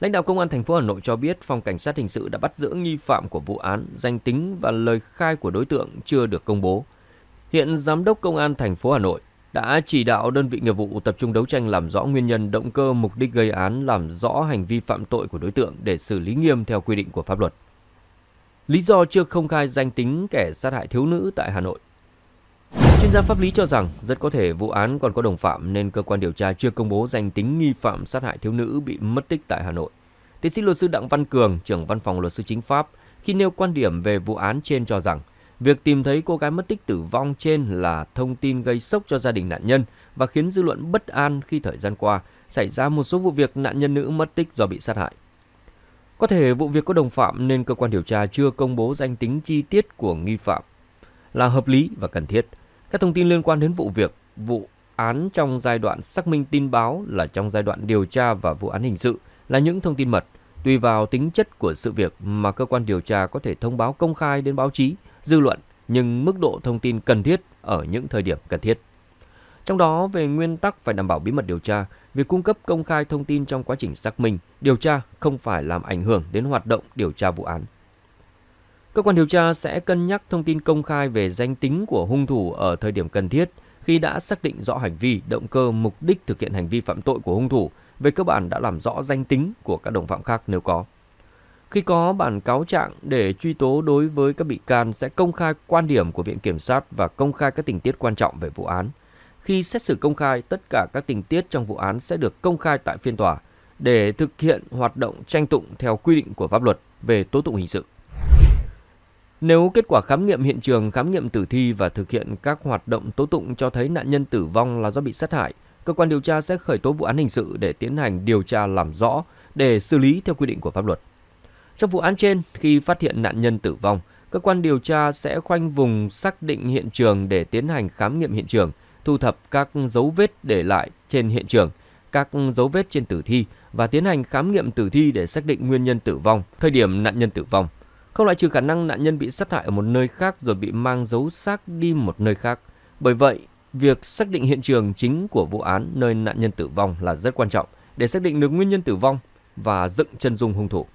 Lãnh đạo Công an thành phố Hà Nội cho biết phòng cảnh sát hình sự đã bắt giữ nghi phạm của vụ án, danh tính và lời khai của đối tượng chưa được công bố. Hiện giám đốc Công an thành phố Hà Nội đã chỉ đạo đơn vị nghiệp vụ tập trung đấu tranh làm rõ nguyên nhân động cơ mục đích gây án, làm rõ hành vi phạm tội của đối tượng để xử lý nghiêm theo quy định của pháp luật. Lý do chưa công khai danh tính kẻ sát hại thiếu nữ tại Hà Nội. Chuyên gia pháp lý cho rằng rất có thể vụ án còn có đồng phạm nên cơ quan điều tra chưa công bố danh tính nghi phạm sát hại thiếu nữ bị mất tích tại Hà Nội. Tiến sĩ luật sư Đặng Văn Cường, trưởng văn phòng luật sư chính pháp, khi nêu quan điểm về vụ án trên cho rằng việc tìm thấy cô gái mất tích tử vong trên là thông tin gây sốc cho gia đình nạn nhân và khiến dư luận bất an khi thời gian qua xảy ra một số vụ việc nạn nhân nữ mất tích do bị sát hại. Có thể vụ việc có đồng phạm nên cơ quan điều tra chưa công bố danh tính chi tiết của nghi phạm là hợp lý và cần thiết. Các thông tin liên quan đến vụ việc, vụ án trong giai đoạn xác minh tin báo là trong giai đoạn điều tra và vụ án hình sự là những thông tin mật, tùy vào tính chất của sự việc mà cơ quan điều tra có thể thông báo công khai đến báo chí, dư luận, nhưng mức độ thông tin cần thiết ở những thời điểm cần thiết. Trong đó, về nguyên tắc phải đảm bảo bí mật điều tra, việc cung cấp công khai thông tin trong quá trình xác minh, điều tra không phải làm ảnh hưởng đến hoạt động điều tra vụ án. Cơ quan điều tra sẽ cân nhắc thông tin công khai về danh tính của hung thủ ở thời điểm cần thiết khi đã xác định rõ hành vi, động cơ, mục đích thực hiện hành vi phạm tội của hung thủ, về cơ bản đã làm rõ danh tính của các đồng phạm khác nếu có. Khi có bản cáo trạng để truy tố đối với các bị can sẽ công khai quan điểm của Viện Kiểm sát và công khai các tình tiết quan trọng về vụ án. Khi xét xử công khai, tất cả các tình tiết trong vụ án sẽ được công khai tại phiên tòa để thực hiện hoạt động tranh tụng theo quy định của pháp luật về tố tụng hình sự. Nếu kết quả khám nghiệm hiện trường, khám nghiệm tử thi và thực hiện các hoạt động tố tụng cho thấy nạn nhân tử vong là do bị sát hại, cơ quan điều tra sẽ khởi tố vụ án hình sự để tiến hành điều tra làm rõ để xử lý theo quy định của pháp luật. Trong vụ án trên, khi phát hiện nạn nhân tử vong, cơ quan điều tra sẽ khoanh vùng xác định hiện trường để tiến hành khám nghiệm hiện trường, thu thập các dấu vết để lại trên hiện trường, các dấu vết trên tử thi và tiến hành khám nghiệm tử thi để xác định nguyên nhân tử vong, thời điểm nạn nhân tử vong. Không loại trừ khả năng nạn nhân bị sát hại ở một nơi khác rồi bị mang dấu xác đi một nơi khác. Bởi vậy, việc xác định hiện trường chính của vụ án nơi nạn nhân tử vong là rất quan trọng để xác định được nguyên nhân tử vong và dựng chân dung hung thủ.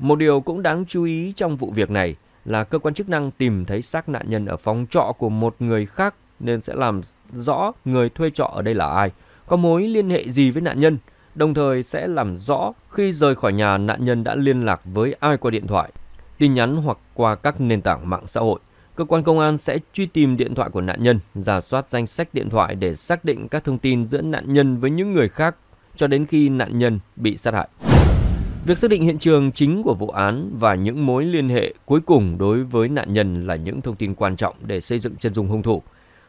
Một điều cũng đáng chú ý trong vụ việc này là cơ quan chức năng tìm thấy xác nạn nhân ở phòng trọ của một người khác nên sẽ làm rõ người thuê trọ ở đây là ai, có mối liên hệ gì với nạn nhân, đồng thời sẽ làm rõ khi rời khỏi nhà nạn nhân đã liên lạc với ai qua điện thoại tin nhắn hoặc qua các nền tảng mạng xã hội. Cơ quan công an sẽ truy tìm điện thoại của nạn nhân, giả soát danh sách điện thoại để xác định các thông tin giữa nạn nhân với những người khác cho đến khi nạn nhân bị sát hại. Việc xác định hiện trường chính của vụ án và những mối liên hệ cuối cùng đối với nạn nhân là những thông tin quan trọng để xây dựng chân dung hung thủ.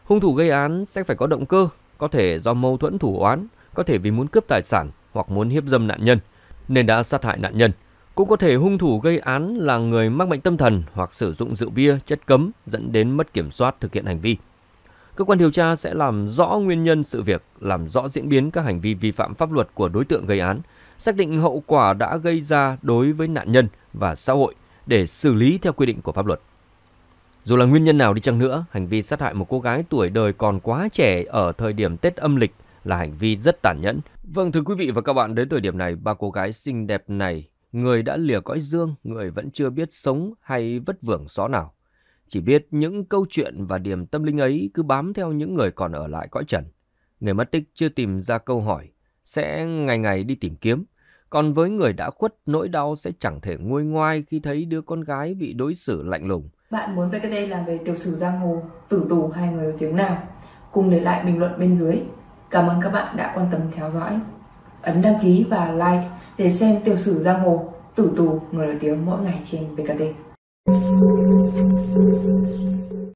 Hung thủ gây án sẽ phải có động cơ, có thể do mâu thuẫn thủ oán, có thể vì muốn cướp tài sản hoặc muốn hiếp dâm nạn nhân nên đã sát hại nạn nhân. Cũng có thể hung thủ gây án là người mắc bệnh tâm thần hoặc sử dụng rượu bia, chất cấm dẫn đến mất kiểm soát thực hiện hành vi. Cơ quan điều tra sẽ làm rõ nguyên nhân sự việc, làm rõ diễn biến các hành vi vi phạm pháp luật của đối tượng gây án, xác định hậu quả đã gây ra đối với nạn nhân và xã hội để xử lý theo quy định của pháp luật. Dù là nguyên nhân nào đi chăng nữa, hành vi sát hại một cô gái tuổi đời còn quá trẻ ở thời điểm Tết âm lịch là hành vi rất tàn nhẫn. Vâng thưa quý vị và các bạn, đến thời điểm này, ba cô gái xinh đẹp này người đã lìa cõi dương, người vẫn chưa biết sống hay vất vưởng xó nào. Chỉ biết những câu chuyện và điểm tâm linh ấy cứ bám theo những người còn ở lại cõi trần. Người mất tích chưa tìm ra câu hỏi, sẽ ngày ngày đi tìm kiếm. Còn với người đã khuất, nỗi đau sẽ chẳng thể nguôi ngoai khi thấy đứa con gái bị đối xử lạnh lùng. Bạn muốn VKT làm về tiểu sử giang hồ, tử tù hay người nổi tiếng nào? Cùng để lại bình luận bên dưới. Cảm ơn các bạn đã quan tâm theo dõi. Ấn đăng ký và like để xem tiểu sử giang hồ, tử tù, người nổi tiếng mỗi ngày trên VKT.